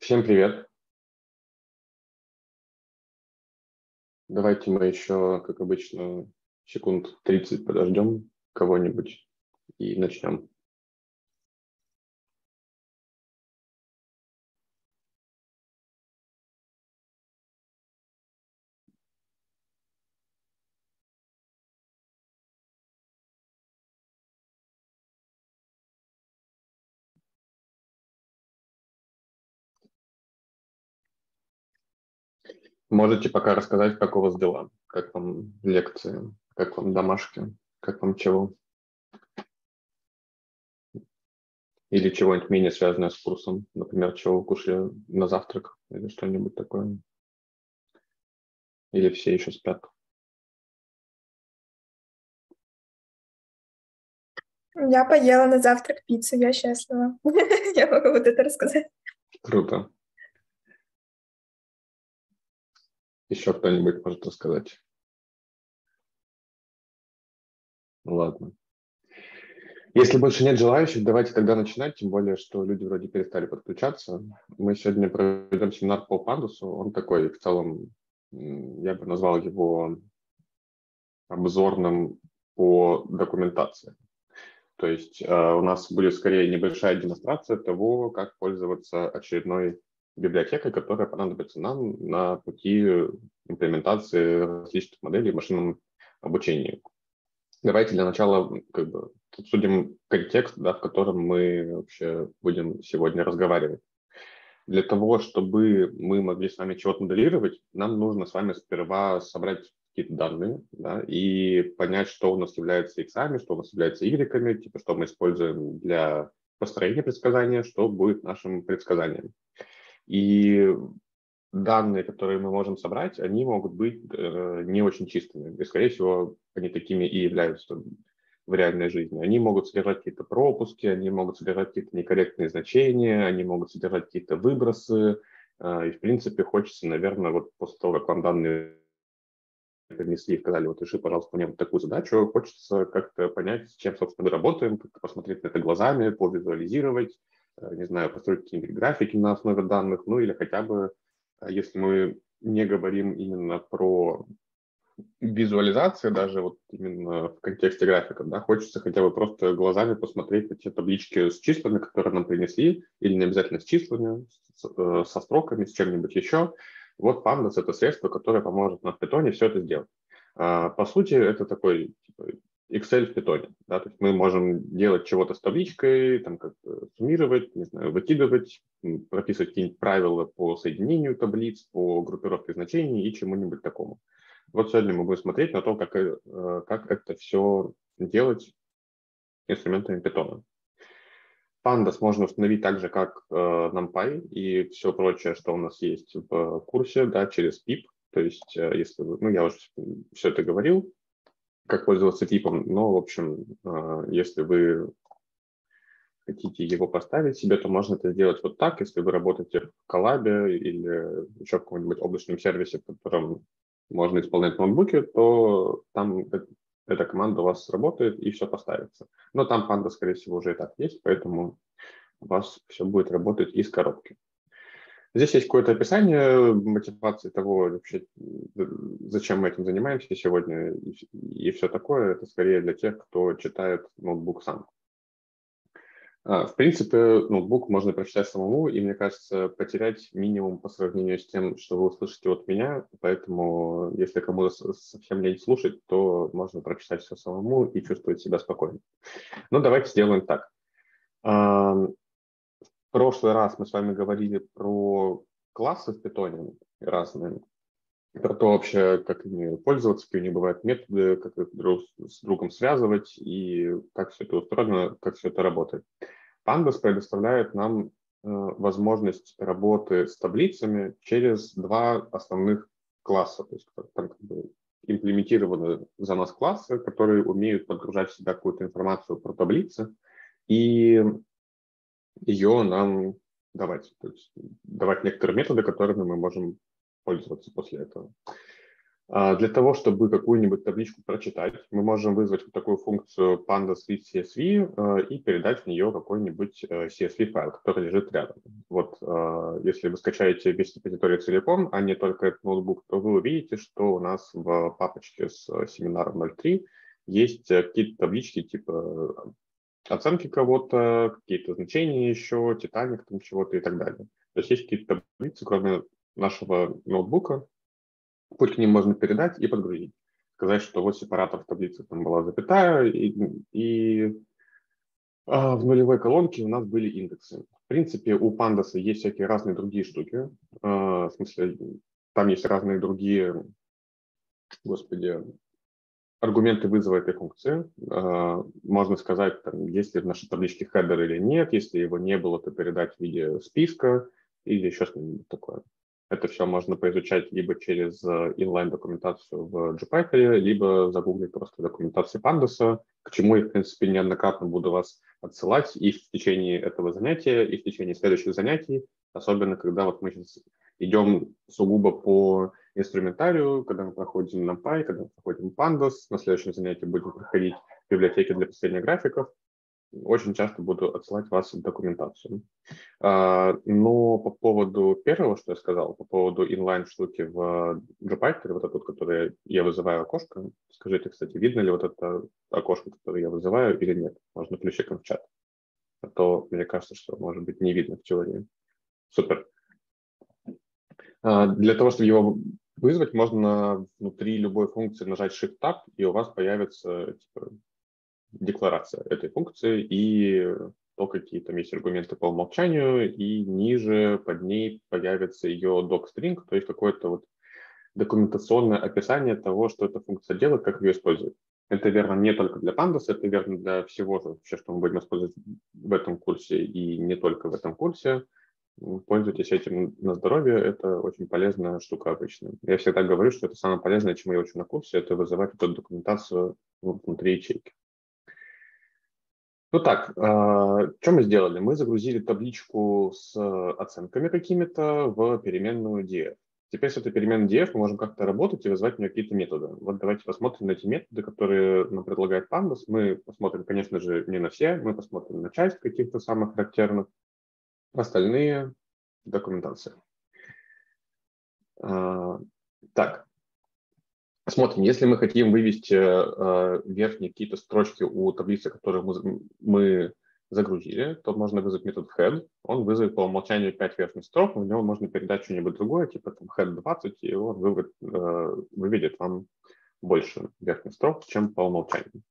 Всем привет. Давайте мы еще, как обычно, секунд 30 подождем кого-нибудь и начнем. Можете пока рассказать, как у вас дела, как вам лекции, как вам домашки, как вам чего? Или чего-нибудь менее связанное с курсом, например, чего вы кушали на завтрак или что-нибудь такое. Или все еще спят. Я поела на завтрак пиццу, я счастлива. Я могу вот это рассказать. Круто. Еще кто-нибудь может рассказать? Ладно. Если больше нет желающих, давайте тогда начинать, тем более, что люди вроде перестали подключаться. Мы сегодня проведем семинар по пандусу. Он такой, в целом, я бы назвал его обзорным по документации. То есть э, у нас будет скорее небольшая демонстрация того, как пользоваться очередной библиотекой, которая понадобится нам на пути имплементации различных моделей в машинном обучении. Давайте для начала как бы обсудим контекст, да, в котором мы вообще будем сегодня разговаривать. Для того, чтобы мы могли с вами чего-то моделировать, нам нужно с вами сперва собрать какие-то данные да, и понять, что у нас является x, что у нас является y, типа что мы используем для построения предсказания, что будет нашим предсказанием. И данные, которые мы можем собрать, они могут быть э, не очень чистыми. И, скорее всего, они такими и являются в реальной жизни. Они могут содержать какие-то пропуски, они могут содержать какие-то некорректные значения, они могут содержать какие-то выбросы. Э, и, в принципе, хочется, наверное, вот после того, как вам данные принесли и сказали, вот реши, пожалуйста, мне вот такую задачу, хочется как-то понять, с чем, собственно, мы работаем, посмотреть на это глазами, повизуализировать, не знаю, построить какие-нибудь графики на основе данных, ну или хотя бы, э, если мы не говорим именно про визуализацию, даже вот именно в контексте графиков, да, хочется хотя бы просто глазами посмотреть на те таблички с числами, которые нам принесли, или не обязательно с числами, э, со строками, с чем-нибудь еще. Вот Pandas — это средство, которое поможет нам в питоне все это сделать. А, по сути, это такой типа, Excel в питоне. Да? То есть мы можем делать чего-то с табличкой, там как суммировать, не знаю, выкидывать, прописывать какие-нибудь правила по соединению таблиц, по группировке значений и чему-нибудь такому. Вот сегодня мы будем смотреть на то, как, э, как это все делать инструментами питона. Pandas можно установить так же, как э, NumPy и все прочее, что у нас есть в курсе, да, через pip. То есть, э, если ну, я уже все это говорил, как пользоваться типом, но, в общем, а, если вы хотите его поставить себе, то можно это сделать вот так, если вы работаете в коллабе или еще в каком-нибудь облачном сервисе, в котором можно исполнять в ноутбуке, то там эта команда у вас сработает и все поставится. Но там панда, скорее всего, уже и так есть, поэтому у вас все будет работать из коробки. Здесь есть какое-то описание мотивации того, вообще, зачем мы этим занимаемся сегодня и, и все такое. Это скорее для тех, кто читает ноутбук сам. А, в принципе, ноутбук можно прочитать самому, и, мне кажется, потерять минимум по сравнению с тем, что вы услышите от меня. Поэтому, если кому-то совсем лень слушать, то можно прочитать все самому и чувствовать себя спокойно. Но давайте сделаем так прошлый раз мы с вами говорили про классы в питоне разные, про то вообще, как ими пользоваться, какие у них бывают методы, как их друг с другом связывать и как все это устроено, как все это работает. Pandas предоставляет нам э, возможность работы с таблицами через два основных класса. То есть там как бы имплементированы за нас классы, которые умеют подгружать в себя какую-то информацию про таблицы и ее нам давать. То есть давать некоторые методы, которыми мы можем пользоваться после этого. А, для того, чтобы какую-нибудь табличку прочитать, мы можем вызвать такую функцию pandas read CSV э, и передать в нее какой-нибудь э, CSV файл, который лежит рядом. Вот э, если вы скачаете весь репозиторий целиком, а не только этот ноутбук, то вы увидите, что у нас в папочке с семинаром 0.3 есть какие-то таблички типа оценки кого-то, какие-то значения еще, титаник там чего-то и так далее. То есть есть какие-то таблицы, кроме нашего ноутбука, Путь к ним можно передать и подгрузить. Сказать, что вот сепаратор в таблице там была запятая, и, и а, в нулевой колонке у нас были индексы. В принципе, у пандаса есть всякие разные другие штуки. А, в смысле, там есть разные другие, господи, аргументы вызова этой функции. А, можно сказать, там, есть ли в нашей табличке хедер или нет. Если его не было, то передать в виде списка или еще что-нибудь такое. Это все можно поизучать либо через э, инлайн-документацию в JPython, либо загуглить просто документацию Pandas, к чему я, в принципе, неоднократно буду вас отсылать и в течение этого занятия, и в течение следующих занятий, особенно когда вот мы сейчас идем сугубо по инструментарию, когда мы проходим NumPy, когда мы проходим Pandas, на следующем занятии будем проходить библиотеки для построения графиков, очень часто буду отсылать вас в документацию. А, но по поводу первого, что я сказал, по поводу инлайн штуки в Jupyter, вот этот, который я вызываю окошко, скажите, кстати, видно ли вот это окошко, которое я вызываю или нет? Можно плюсиком в чат. А то мне кажется, что может быть не видно в теории. Супер. А, для того, чтобы его вызвать, можно внутри любой функции нажать Shift-Tab, и у вас появится типа, декларация этой функции и то, какие там есть аргументы по умолчанию, и ниже под ней появится ее doc-string, то есть какое-то вот документационное описание того, что эта функция делает, как ее использовать. Это верно не только для Pandas, это верно для всего, вообще, что мы будем использовать в этом курсе и не только в этом курсе. Пользуйтесь этим на здоровье, это очень полезная штука обычно. Я всегда говорю, что это самое полезное, чему я учу на курсе, это вызывать эту документацию внутри ячейки. Ну так, а, что мы сделали? Мы загрузили табличку с оценками какими-то в переменную df. Теперь с этой переменной df мы можем как-то работать и вызвать в нее какие-то методы. Вот давайте посмотрим на эти методы, которые нам предлагает Pandas. Мы посмотрим, конечно же, не на все, мы посмотрим на часть каких-то самых характерных. Остальные – документация. А, так, Смотрим, если мы хотим вывести э, верхние какие-то строчки у таблицы, которые мы, загрузили, то можно вызвать метод head. Он вызовет по умолчанию 5 верхних строк, в него можно передать что-нибудь другое, типа там head 20, и он вывод, э, выведет вам больше верхних строк, чем по умолчанию.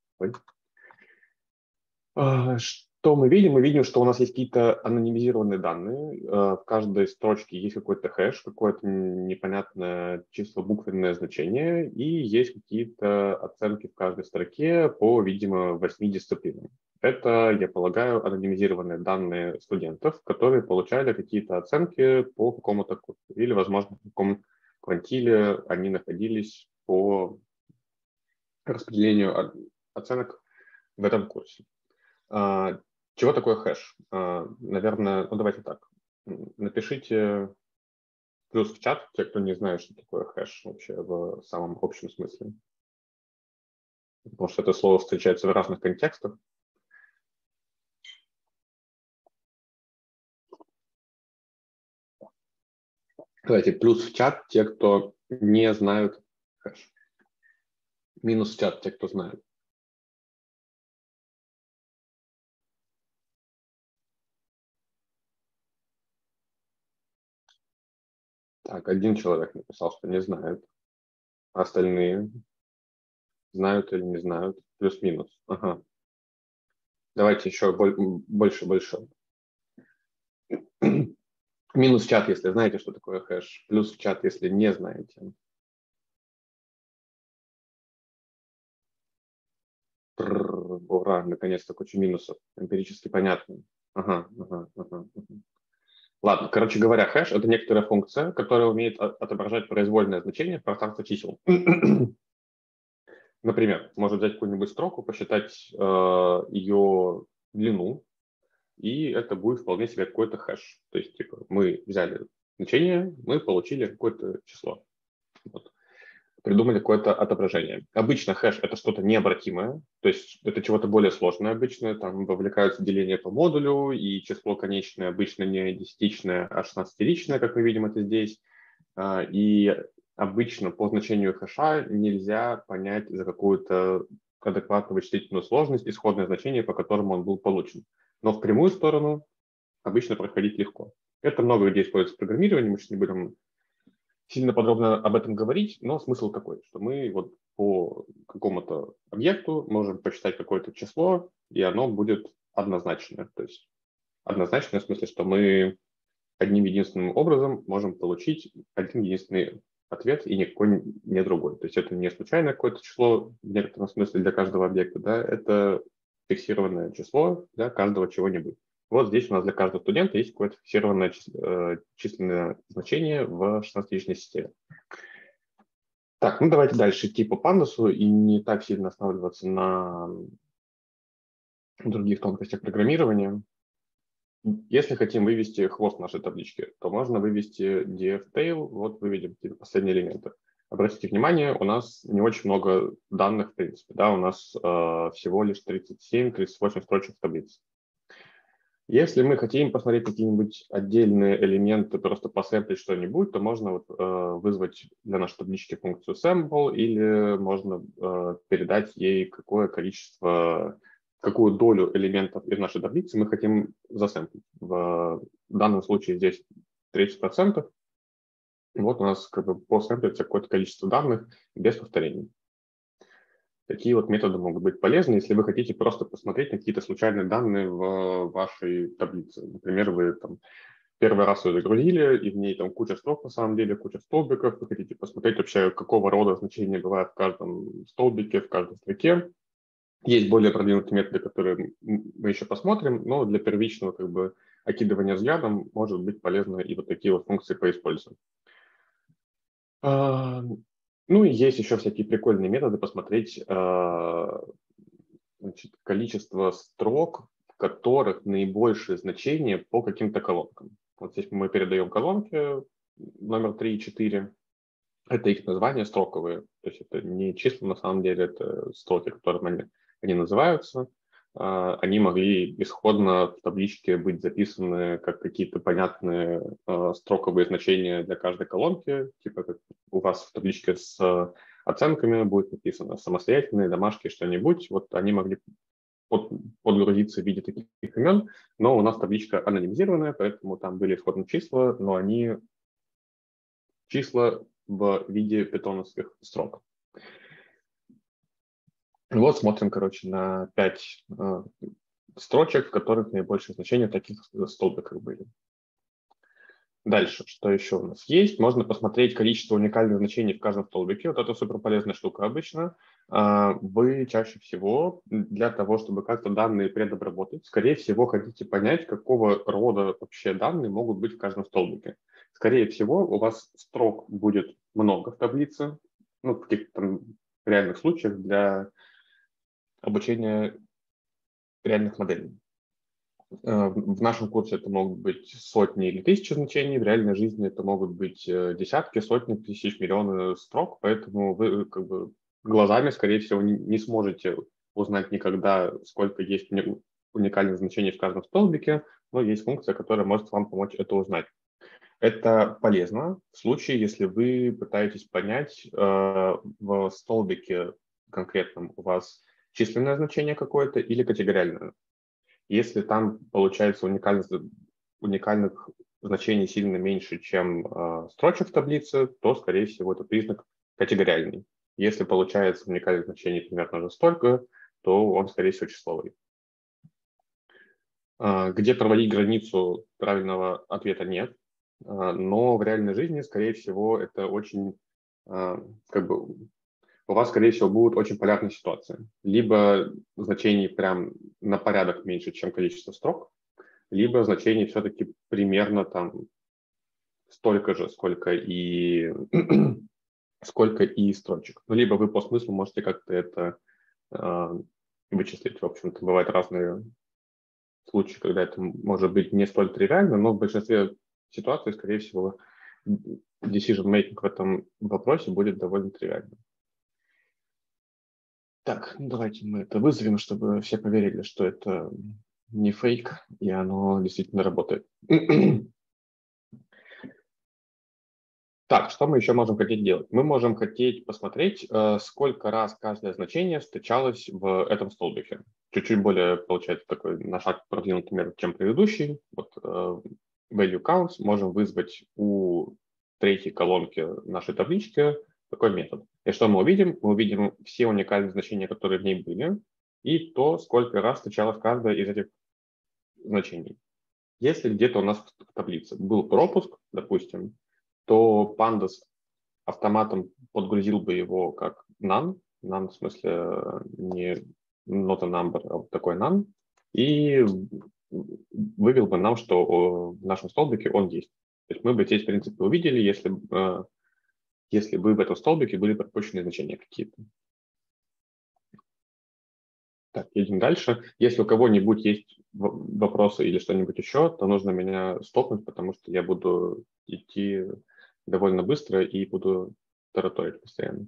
Что мы видим? Мы видим, что у нас есть какие-то анонимизированные данные. Э, в каждой строчке есть какой-то хэш, какое-то непонятное число буквенное значение, и есть какие-то оценки в каждой строке по, видимо, восьми дисциплинам. Это, я полагаю, анонимизированные данные студентов, которые получали какие-то оценки по какому-то курсу, или, возможно, в каком квантиле они находились по распределению оценок в этом курсе. Чего такое хэш? А, наверное, ну давайте так. Напишите плюс в чат, те, кто не знает, что такое хэш вообще в самом общем смысле. Потому что это слово встречается в разных контекстах. Давайте плюс в чат те, кто не знают хэш. Минус в чат те, кто знает. Так, один человек написал, что не знает. Остальные знают или не знают. Плюс-минус. Ага. Давайте еще больше-больше. Минус чат, если знаете, что такое хэш. Плюс чат, если не знаете. Ура, наконец-то куча минусов. Эмпирически понятно. Ага, ага, ага. ага. Ладно, короче говоря, хэш — это некоторая функция, которая умеет отображать произвольное значение в пространстве чисел. Например, может взять какую-нибудь строку, посчитать э, ее длину, и это будет вполне себе какой-то хэш. То есть, типа, мы взяли значение, мы получили какое-то число. Вот. Придумали какое-то отображение. Обычно хэш – это что-то необратимое, то есть это чего-то более сложное обычно, там вовлекаются деления по модулю, и число конечное обычно не десятичное, а шестнадцатиличное, как мы видим это здесь. А, и обычно по значению хэша нельзя понять за какую-то адекватную вычислительную сложность исходное значение, по которому он был получен. Но в прямую сторону обычно проходить легко. Это много где используется в программировании, мы сейчас не будем сильно подробно об этом говорить, но смысл такой, что мы вот по какому-то объекту можем посчитать какое-то число, и оно будет однозначное. То есть однозначное в смысле, что мы одним единственным образом можем получить один единственный ответ и никакой не другой. То есть это не случайное какое-то число в некотором смысле для каждого объекта, да, это фиксированное число для каждого чего-нибудь. Вот здесь у нас для каждого студента есть какое-то фиксированное э, численное значение в 16-личной системе. Так, ну давайте дальше идти по пандасу и не так сильно останавливаться на других тонкостях программирования. Если хотим вывести хвост нашей таблички, то можно вывести df-tail, вот выведем последние элементы. Обратите внимание, у нас не очень много данных в принципе, да, у нас э, всего лишь 37-38 строчек в таблице. Если мы хотим посмотреть какие-нибудь отдельные элементы, просто посэмплить что-нибудь, то можно вот, э, вызвать для нашей таблички функцию sample или можно э, передать ей какое количество, какую долю элементов из нашей таблицы мы хотим засэмплить. В данном случае здесь 30%. Вот у нас как бы посэмплится какое-то количество данных без повторений. Такие вот методы могут быть полезны, если вы хотите просто посмотреть на какие-то случайные данные в вашей таблице. Например, вы там первый раз ее загрузили, и в ней там куча строк на самом деле, куча столбиков. Вы хотите посмотреть вообще, какого рода значения бывает в каждом столбике, в каждой строке. Есть более продвинутые методы, которые мы еще посмотрим, но для первичного как бы окидывания взглядом может быть полезно и вот такие вот функции поиспользовать. А, ну и есть еще всякие прикольные методы посмотреть э, значит, количество строк, в которых наибольшее значение по каким-то колонкам. Вот здесь мы передаем колонки номер 3 и 4. Это их названия строковые. То есть это не числа на самом деле, это строки, которыми они, они называются. А, они могли исходно в табличке быть записаны как какие-то понятные а, строковые значения для каждой колонки, типа как у вас в табличке с оценками будет написано самостоятельные, домашки, что-нибудь. Вот они могли под, подгрузиться в виде таких имен, но у нас табличка анонимизированная, поэтому там были исходные числа, но они числа в виде питоновских строк. Вот смотрим, короче, на пять э, строчек, в которых наибольшее значение таких столбиков были. Дальше, что еще у нас есть? Можно посмотреть количество уникальных значений в каждом столбике. Вот это супер полезная штука обычно. А, вы чаще всего для того, чтобы как-то данные предобработать, скорее всего, хотите понять, какого рода вообще данные могут быть в каждом столбике. Скорее всего, у вас строк будет много в таблице, ну, в каких-то реальных случаях для обучения реальных моделей. Э, в нашем курсе это могут быть сотни или тысячи значений, в реальной жизни это могут быть э, десятки, сотни тысяч, миллионы строк, поэтому вы как бы глазами, скорее всего, не сможете узнать никогда, сколько есть уникальных значений в каждом столбике, но есть функция, которая может вам помочь это узнать. Это полезно в случае, если вы пытаетесь понять э, в столбике конкретном у вас численное значение какое-то или категориальное. Если там получается уникальность, уникальных значений сильно меньше, чем э, строчек в таблице, то, скорее всего, это признак категориальный. Если получается уникальных значений примерно же столько, то он, скорее всего, числовой. Э, где проводить границу правильного ответа нет, э, но в реальной жизни, скорее всего, это очень э, как бы у вас, скорее всего, будут очень полярные ситуации. Либо значений прям на порядок меньше, чем количество строк, либо значений все-таки примерно там столько же, сколько и сколько и строчек. Ну, либо вы по смыслу можете как-то это э, вычислить. В общем-то, бывают разные случаи, когда это может быть не столь тривиально, но в большинстве ситуаций, скорее всего, decision making в этом вопросе будет довольно тривиальным. Так, давайте мы это вызовем, чтобы все поверили, что это не фейк, и оно действительно работает. Так, что мы еще можем хотеть делать? Мы можем хотеть посмотреть, э, сколько раз каждое значение встречалось в этом столбике. Чуть-чуть более, получается, такой на шаг продвинутый метод, чем предыдущий. Вот э, value counts можем вызвать у третьей колонки нашей таблички такой метод. И что мы увидим? Мы увидим все уникальные значения, которые в ней были, и то, сколько раз встречалось каждое из этих значений. Если где-то у нас в таблице был пропуск, допустим, то Pandas автоматом подгрузил бы его как none, none в смысле не not a number, а вот такой none, и вывел бы нам, что в нашем столбике он есть. То есть мы бы здесь, в принципе, увидели, если, э, если бы в этом столбике были пропущенные значения какие-то. Так, едем дальше. Если у кого-нибудь есть вопросы или что-нибудь еще, то нужно меня стопнуть, потому что я буду идти довольно быстро и буду тараторить постоянно.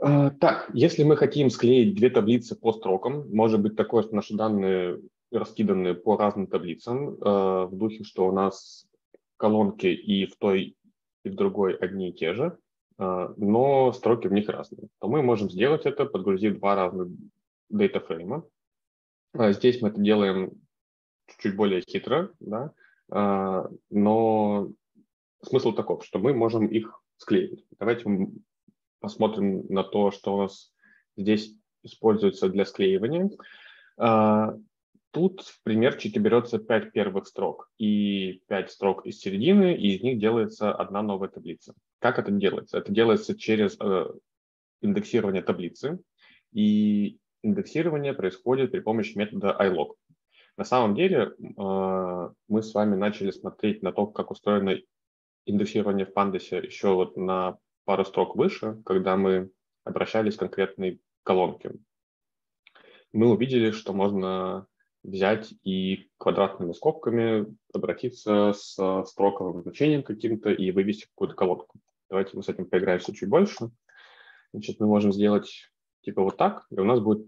А, так, если мы хотим склеить две таблицы по строкам, может быть такое, что наши данные раскиданы по разным таблицам, а, в духе, что у нас колонки и в той, и в другой одни и те же, а, но строки в них разные, то мы можем сделать это, подгрузив два разных датафрейма. Здесь мы это делаем чуть более хитро, да, а, но смысл таков, что мы можем их склеить. Давайте посмотрим на то, что у нас здесь используется для склеивания. Тут в примерчике берется 5 первых строк и 5 строк из середины, и из них делается одна новая таблица. Как это делается? Это делается через э, индексирование таблицы, и индексирование происходит при помощи метода ilog. На самом деле а, мы с вами начали смотреть на то, как устроено индексирование в Pandas еще вот на пару строк выше, когда мы обращались к конкретной колонке. Мы увидели, что можно взять и квадратными скобками обратиться с строковым значением каким-то и вывести какую-то колонку. Давайте мы с этим поиграемся чуть больше. Значит, мы можем сделать типа вот так, и у нас будет,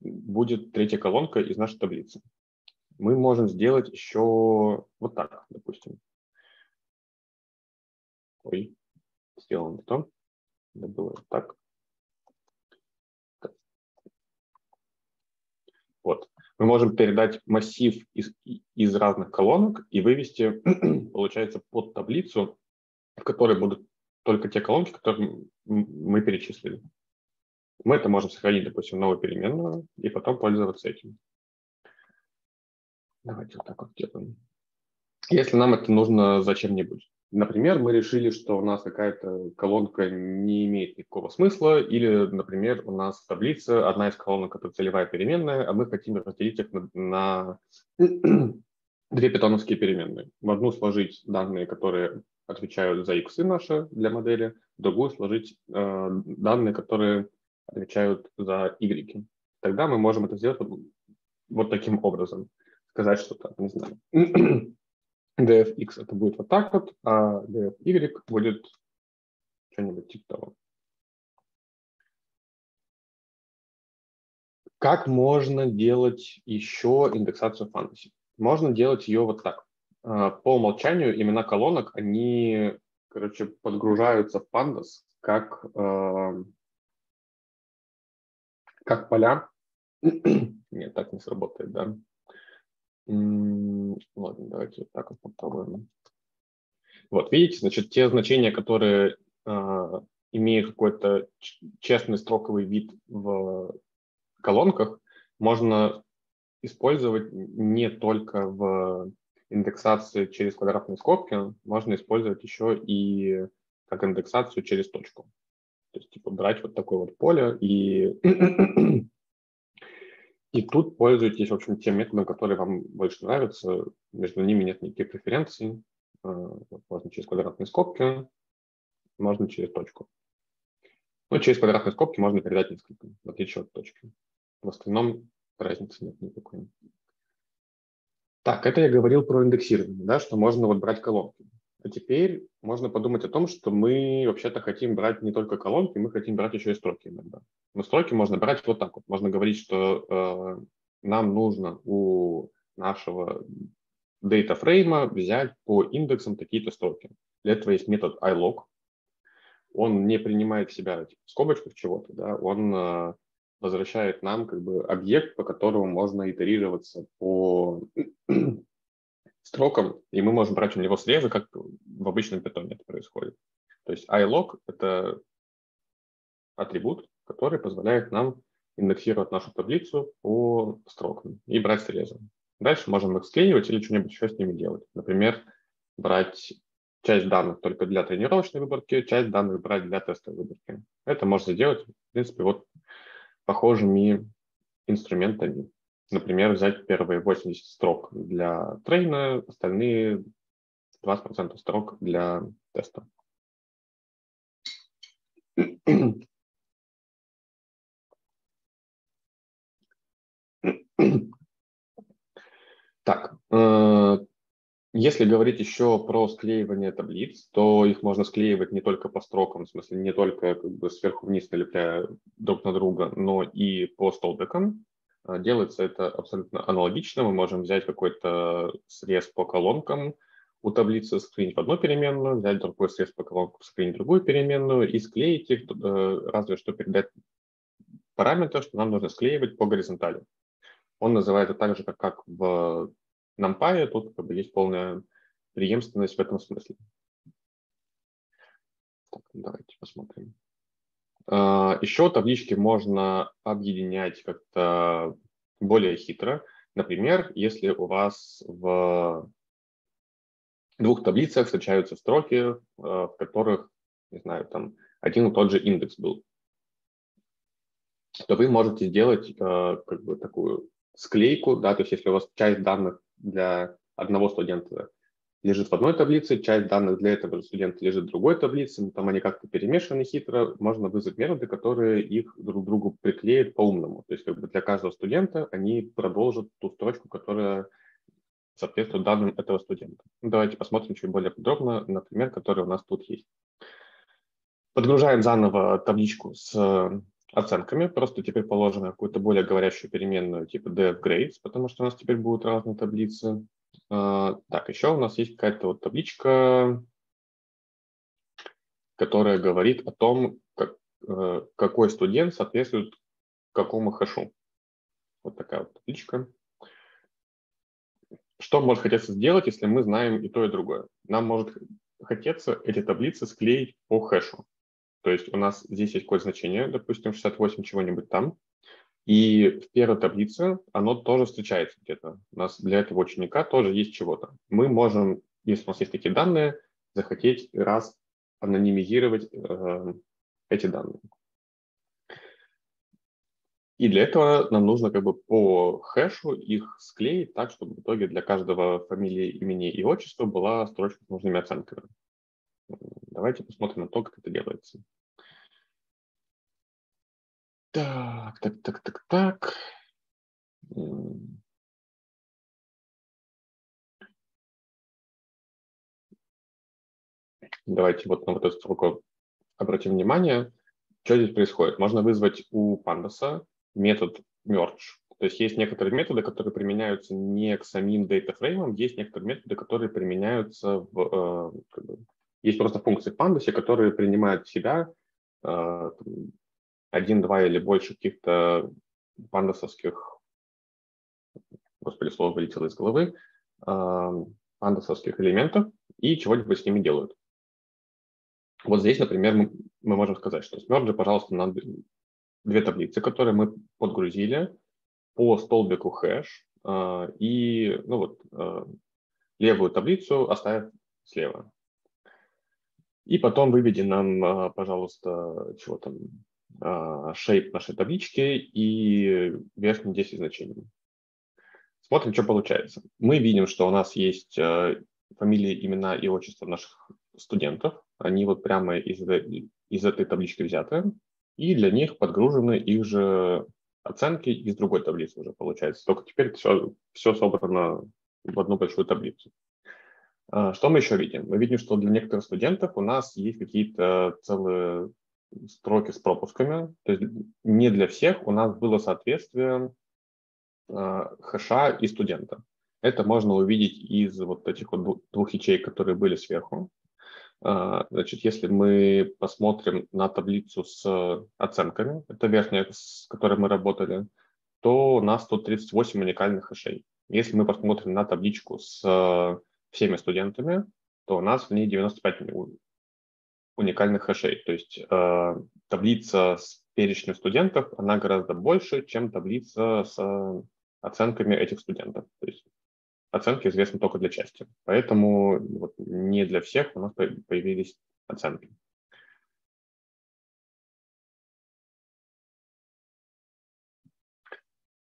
будет третья колонка из нашей таблицы мы можем сделать еще вот так, допустим. Ой, сделаем не то. Это было вот так. Вот. Мы можем передать массив из, из разных колонок и вывести, получается, под таблицу, в которой будут только те колонки, которые мы перечислили. Мы это можем сохранить, допустим, новую переменную и потом пользоваться этим. Давайте вот так вот делаем. Если нам это нужно зачем-нибудь. Например, мы решили, что у нас какая-то колонка не имеет никакого смысла, или, например, у нас в таблице одна из колонок – это целевая переменная, а мы хотим разделить их на, на две питоновские переменные. В одну сложить данные, которые отвечают за x наши для модели, в другую сложить э, данные, которые отвечают за y. Тогда мы можем это сделать вот, вот таким образом сказать что-то, не знаю, dfx это будет вот так вот, а dfy будет что-нибудь типа того. Как можно делать еще индексацию фантазии? Можно делать ее вот так. А, по умолчанию имена колонок, они, короче, подгружаются в pandas как, э, как поля. Нет, так не сработает, да. Ладно, давайте вот так вот попробуем. Вот, видите, значит, те значения, которые э, имеют какой-то честный строковый вид в колонках, можно использовать не только в индексации через квадратные скобки, можно использовать еще и как индексацию через точку. То есть, типа, брать вот такое вот поле и И тут пользуйтесь, в общем, тем методом, который вам больше нравится. Между ними нет никаких преференций. А, можно через квадратные скобки, можно через точку. Ну, через квадратные скобки можно передать несколько, в отличие от точки. В остальном разницы нет никакой. Так, это я говорил про индексирование, да, что можно вот брать колонки. А теперь можно подумать о том, что мы вообще-то хотим брать не только колонки, мы хотим брать еще и строки иногда. Но строки можно брать вот так вот. Можно говорить, что э, нам нужно у нашего data фрейма взять по индексам такие-то строки. Для этого есть метод ilog. Он не принимает в себя типа, в скобочках чего-то, да, он э, возвращает нам как бы объект, по которому можно итерироваться по строкам, и мы можем брать у него срезы, как в обычном питоне это происходит. То есть ilog — это атрибут, который позволяет нам индексировать нашу таблицу по строкам и брать срезы. Дальше можем их склеивать или что-нибудь еще с ними делать. Например, брать часть данных только для тренировочной выборки, часть данных брать для тестовой выборки. Это можно сделать, в принципе, вот похожими инструментами. Например, взять первые 80 строк для трейна, остальные 20% строк для теста. Так, э, если говорить еще про склеивание таблиц, то их можно склеивать не только по строкам, в смысле не только как бы сверху вниз налепляя друг на друга, но и по столбикам. А, делается это абсолютно аналогично. Мы можем взять какой-то срез по колонкам у таблицы, скринить в одну переменную, взять другой срез по колонкам, скринить другую переменную и склеить их, э, разве что передать параметр, что нам нужно склеивать по горизонтали. Он называется так же, как, как в NumPy, тут как бы есть полная преемственность в этом смысле. Так, давайте посмотрим. А, Еще таблички можно объединять как-то более хитро. Например, если у вас в двух таблицах встречаются строки, а, в которых, не знаю, там один и тот же индекс был, то вы можете сделать а, как бы такую склейку, да, то есть если у вас часть данных для одного студента лежит в одной таблице, часть данных для этого студента лежит в другой таблице, но там они как-то перемешаны хитро, можно вызвать методы, которые их друг к другу приклеят по-умному. То есть как бы для каждого студента они продолжат ту строчку, которая соответствует данным этого студента. Ну, давайте посмотрим чуть более подробно на пример, который у нас тут есть. Подгружаем заново табличку с оценками, просто теперь положим какую-то более говорящую переменную типа dfgrades, потому что у нас теперь будут разные таблицы. А, так, еще у нас есть какая-то вот табличка, которая говорит о том, как, э, какой студент соответствует какому хэшу. Вот такая вот табличка. Что может хотеться сделать, если мы знаем и то, и другое? Нам может хотеться эти таблицы склеить по хэшу. То есть у нас здесь есть код значения, допустим, 68 чего-нибудь там, и в первой таблице оно тоже встречается где-то. У нас для этого ученика тоже есть чего-то. Мы можем, если у нас есть такие данные, захотеть раз анонимизировать э, эти данные. И для этого нам нужно как бы по хэшу их склеить так, чтобы в итоге для каждого фамилии, имени и отчества была строчка с нужными оценками. Давайте посмотрим на то, как это делается. Так, так, так, так, так. Давайте вот на вот эту строку обратим внимание. Что здесь происходит? Можно вызвать у Pandas метод merge. То есть есть некоторые методы, которые применяются не к самим датафреймам, есть некоторые методы, которые применяются в... Э, есть просто функции в Pandas, которые принимают в себя э, один, два или больше каких-то пандасовских, господи, слово вылетело из головы, пандасовских элементов и чего-нибудь с ними делают. Вот здесь, например, мы, можем сказать, что смерджи, пожалуйста, на две таблицы, которые мы подгрузили по столбику хэш, э, и ну вот, э, левую таблицу оставив слева. И потом выведи нам, пожалуйста, чего там, shape нашей таблички и верхние 10 значений. Смотрим, что получается. Мы видим, что у нас есть э, фамилии, имена и отчества наших студентов. Они вот прямо из, из этой таблички взяты. И для них подгружены их же оценки из другой таблицы уже получается. Только теперь все, все собрано в одну большую таблицу. А, что мы еще видим? Мы видим, что для некоторых студентов у нас есть какие-то целые строки с пропусками. То есть не для всех у нас было соответствие а, хэша и студента. Это можно увидеть из вот этих вот двух ячеек, которые были сверху. А, значит, если мы посмотрим на таблицу с оценками, это верхняя, с которой мы работали, то у нас тут 38 уникальных хэшей. Если мы посмотрим на табличку с всеми студентами, то у нас в ней 95 уникальных хэшей. То есть э, таблица с перечнем студентов, она гораздо больше, чем таблица с э, оценками этих студентов. То есть оценки известны только для части. Поэтому вот, не для всех у нас появились оценки.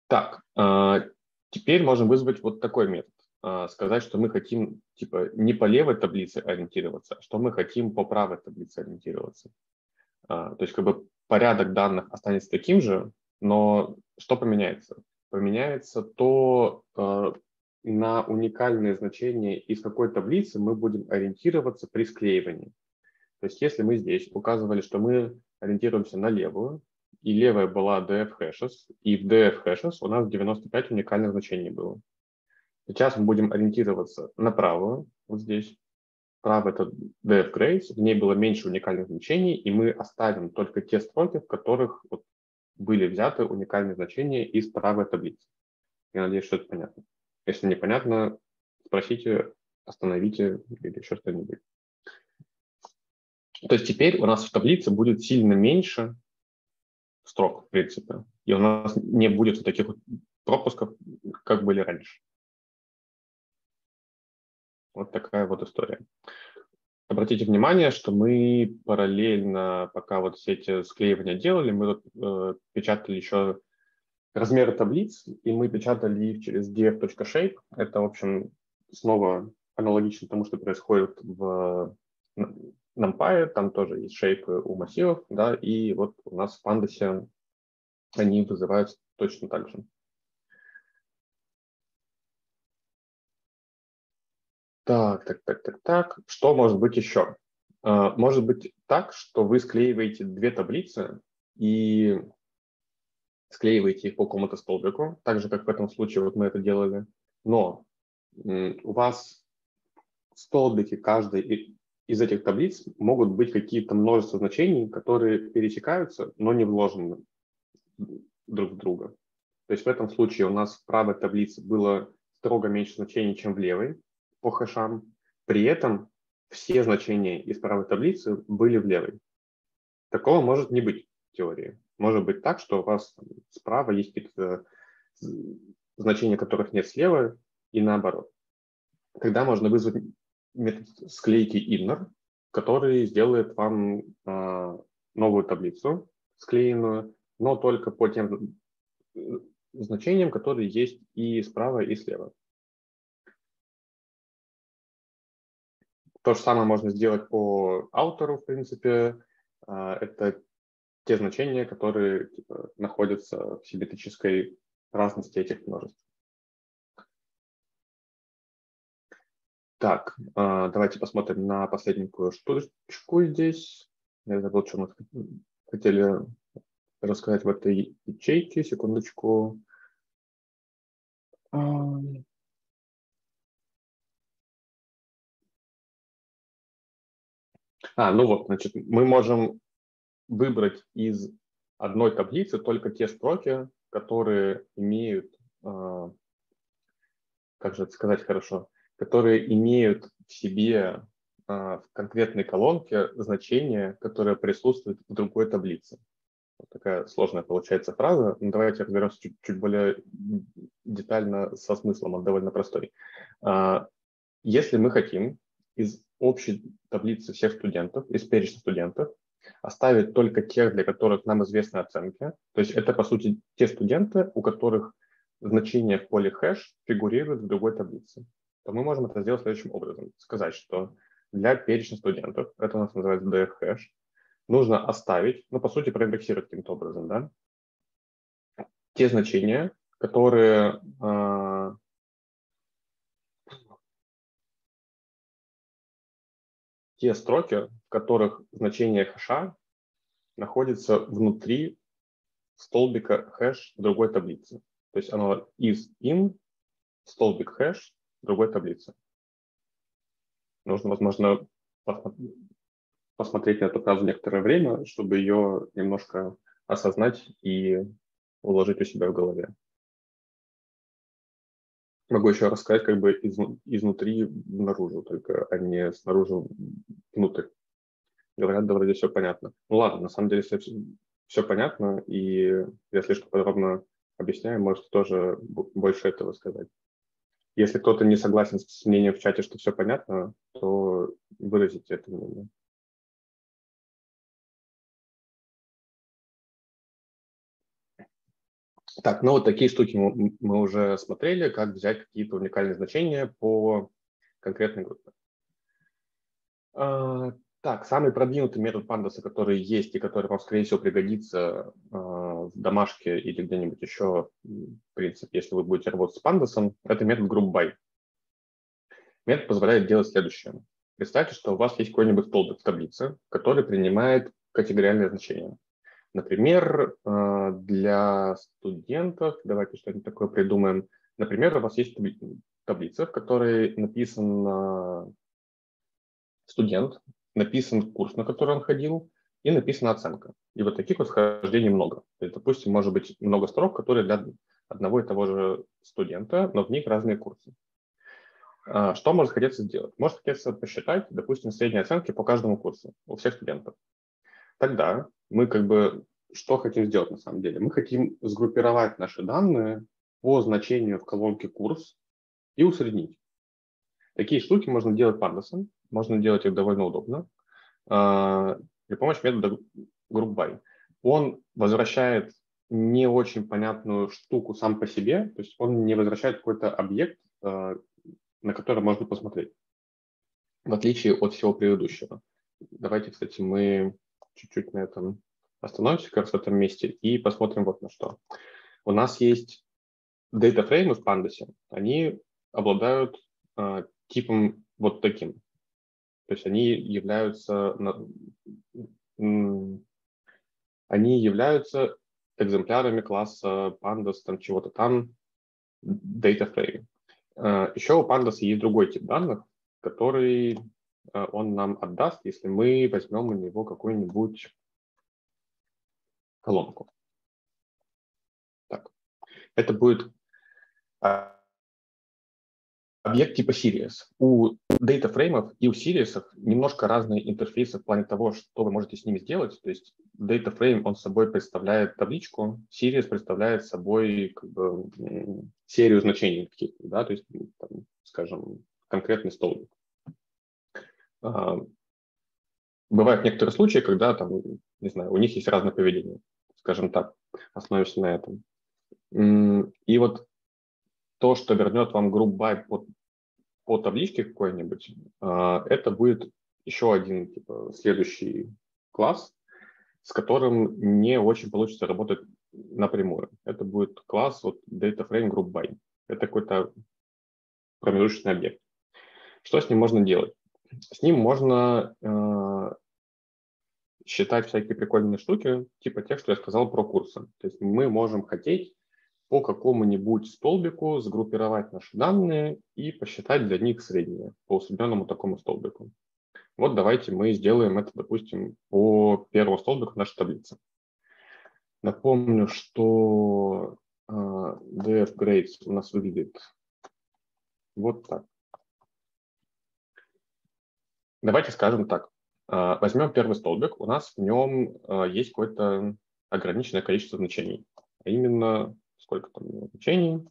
Так, э, теперь можем вызвать вот такой метод. А, сказать, что мы хотим типа не по левой таблице ориентироваться, а что мы хотим по правой таблице ориентироваться. А, то есть как бы порядок данных останется таким же, но что поменяется? Поменяется то, а, на уникальные значения из какой таблицы мы будем ориентироваться при склеивании. То есть если мы здесь указывали, что мы ориентируемся на левую, и левая была df hashes, и в df hashes у нас 95 уникальных значений было. Сейчас мы будем ориентироваться на правую, вот здесь. Правая – это df grades, в ней было меньше уникальных значений, и мы оставим только те строки, в которых вот были взяты уникальные значения из правой таблицы. Я надеюсь, что это понятно. Если непонятно, спросите, остановите или еще что-нибудь. То есть теперь у нас в таблице будет сильно меньше строк, в принципе, и у нас не будет таких вот пропусков, как были раньше. Вот такая вот история. Обратите внимание, что мы параллельно, пока вот все эти склеивания делали, мы тут э, печатали еще размеры таблиц, и мы печатали их через df.shape. Это, в общем, снова аналогично тому, что происходит в NumPy, там тоже есть шейпы у массивов, да, и вот у нас в Pandas они вызываются точно так же. Так, так, так, так, так. Что может быть еще? А, может быть так, что вы склеиваете две таблицы и склеиваете их по какому-то столбику, так же, как в этом случае вот мы это делали. Но у вас в столбике каждой из этих таблиц могут быть какие-то множество значений, которые пересекаются, но не вложены друг в друга. То есть в этом случае у нас в правой таблице было строго меньше значений, чем в левой, по хэшам. При этом все значения из правой таблицы были в левой. Такого может не быть в теории. Может быть так, что у вас справа есть какие-то значения, которых нет слева, и наоборот. Тогда можно вызвать метод склейки inner, который сделает вам э, новую таблицу склеенную, но только по тем значениям, которые есть и справа, и слева. То же самое можно сделать по аутору, в принципе. А, это те значения, которые типа, находятся в симметрической разности этих множеств. Так, а, давайте посмотрим на последнюю штучку здесь. Я забыл, что мы хотели рассказать в этой ячейке. Секундочку. А, ну вот, значит, мы можем выбрать из одной таблицы только те строки, которые имеют, э, как же это сказать хорошо, которые имеют в себе э, в конкретной колонке значение, которое присутствует в другой таблице. Вот такая сложная получается фраза. Но давайте разберемся чуть, чуть более детально со смыслом, он довольно простой. Э, если мы хотим из общей таблицы всех студентов, из перечня студентов, оставить только тех, для которых нам известны оценки. То есть это, по сути, те студенты, у которых значение в поле хэш фигурирует в другой таблице. То мы можем это сделать следующим образом. Сказать, что для перечня студентов, это у нас называется df хэш, нужно оставить, ну, по сути, проиндексировать каким-то образом, да, те значения, которые э, те строки, в которых значение хэша находится внутри столбика хэш другой таблицы. То есть оно из in столбик хэш другой таблицы. Нужно, возможно, посмотреть на эту фразу некоторое время, чтобы ее немножко осознать и уложить у себя в голове. Могу еще рассказать как бы из, изнутри наружу, только, а не снаружи внутрь. Говорят, да, вроде все понятно. Ну ладно, на самом деле все, все понятно, и я слишком подробно объясняю, может тоже больше этого сказать. Если кто-то не согласен с мнением в чате, что все понятно, то выразите это мнение. Так, ну вот такие штуки мы, мы уже смотрели, как взять какие-то уникальные значения по конкретной группе. А, так, самый продвинутый метод пандаса, который есть и который вам, скорее всего, пригодится э, в домашке или где-нибудь еще, в принципе, если вы будете работать с пандасом, это метод group by. Метод позволяет делать следующее. Представьте, что у вас есть какой-нибудь столбик в таблице, который принимает категориальное значение. Например, э, для студентов, давайте что-нибудь такое придумаем. Например, у вас есть таблица, в которой написан студент, написан курс, на который он ходил, и написана оценка. И вот таких вот вхождений много. То есть, допустим, может быть много строк, которые для одного и того же студента, но в них разные курсы. А, что может хотеться сделать? Может хотеться посчитать, допустим, средние оценки по каждому курсу у всех студентов. Тогда мы как бы что хотим сделать на самом деле? Мы хотим сгруппировать наши данные по значению в колонке курс и усреднить. Такие штуки можно делать пандасом, можно делать их довольно удобно а, при помощи метода group by. Он возвращает не очень понятную штуку сам по себе, то есть он не возвращает какой-то объект, а, на который можно посмотреть, в отличие от всего предыдущего. Давайте, кстати, мы чуть-чуть на этом остановимся как раз в этом месте и посмотрим вот на что. У нас есть data фреймы в Pandas, они обладают э, типом вот таким. То есть они являются, они являются экземплярами класса pandas, там чего-то там, data frame. Э, Еще у pandas есть другой тип данных, который он нам отдаст, если мы возьмем у него какую-нибудь колонку. Так. Это будет а, объект типа Sirius. У data фреймов и у Sirius немножко разные интерфейсы в плане того, что вы можете с ними сделать. То есть frame, он собой представляет табличку, Sirius представляет собой как бы, серию значений каких-то, да, то есть, там, скажем, конкретный столбик. А, бывают некоторые случаи, когда там, не знаю, у них есть разное поведение, скажем так, основываясь на этом. И вот то, что вернет вам group by по, по табличке какой-нибудь, а, это будет еще один типа, следующий класс, с которым не очень получится работать напрямую. Это будет класс вот data frame group by. Это какой-то промежуточный объект. Что с ним можно делать? С ним можно э, считать всякие прикольные штуки, типа тех, что я сказал про курсы. То есть мы можем хотеть по какому-нибудь столбику сгруппировать наши данные и посчитать для них средние по усредненному такому столбику. Вот давайте мы сделаем это, допустим, по первому столбику нашей таблицы. Напомню, что а, df grades у нас выглядит вот так. Давайте скажем так. Uh, возьмем первый столбик. У нас в нем uh, есть какое-то ограниченное количество значений, а именно сколько там значений.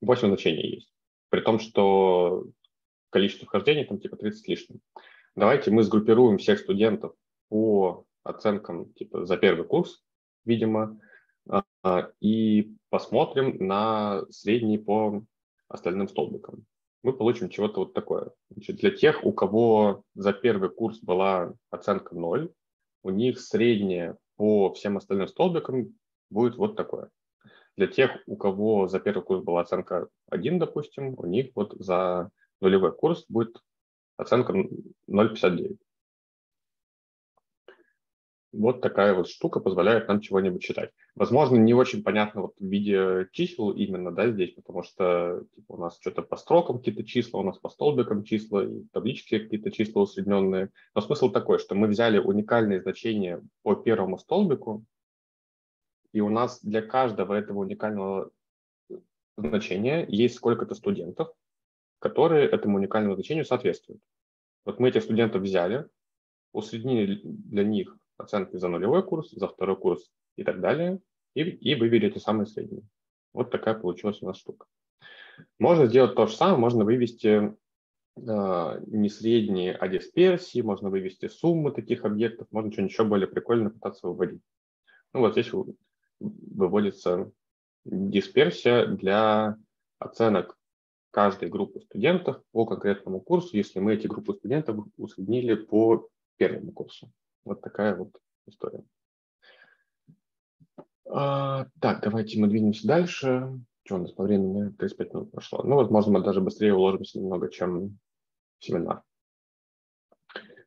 Восемь значений есть. При том, что количество вхождений там типа 30 лишним. Давайте мы сгруппируем всех студентов по оценкам типа за первый курс, видимо, а, и посмотрим на средний по остальным столбикам мы получим чего-то вот такое. Значит, для тех, у кого за первый курс была оценка 0, у них средняя по всем остальным столбикам будет вот такое. для тех, у кого за первый курс была оценка 1, допустим, у них вот за нулевой курс будет оценка 0,59. Вот такая вот штука позволяет нам чего-нибудь читать. Возможно, не очень понятно вот в виде чисел именно, да, здесь, потому что типа, у нас что-то по строкам какие-то числа, у нас по столбикам числа, и таблички какие-то числа усредненные. Но смысл такой, что мы взяли уникальные значения по первому столбику, и у нас для каждого этого уникального значения есть сколько-то студентов, которые этому уникальному значению соответствуют. Вот мы этих студентов взяли, усреднили для них оценки за нулевой курс, за второй курс и так далее, и, и вывели эти самые средние. Вот такая получилась у нас штука. Можно сделать то же самое, можно вывести э, не средние, а дисперсии, можно вывести суммы таких объектов, можно что-нибудь еще более прикольно пытаться выводить. Ну вот здесь выводится дисперсия для оценок каждой группы студентов по конкретному курсу, если мы эти группы студентов усреднили по первому курсу. Вот такая вот история. А, так, давайте мы двинемся дальше. Что у нас по времени? 35 минут прошло. Ну, возможно, мы даже быстрее уложимся немного, чем семинар.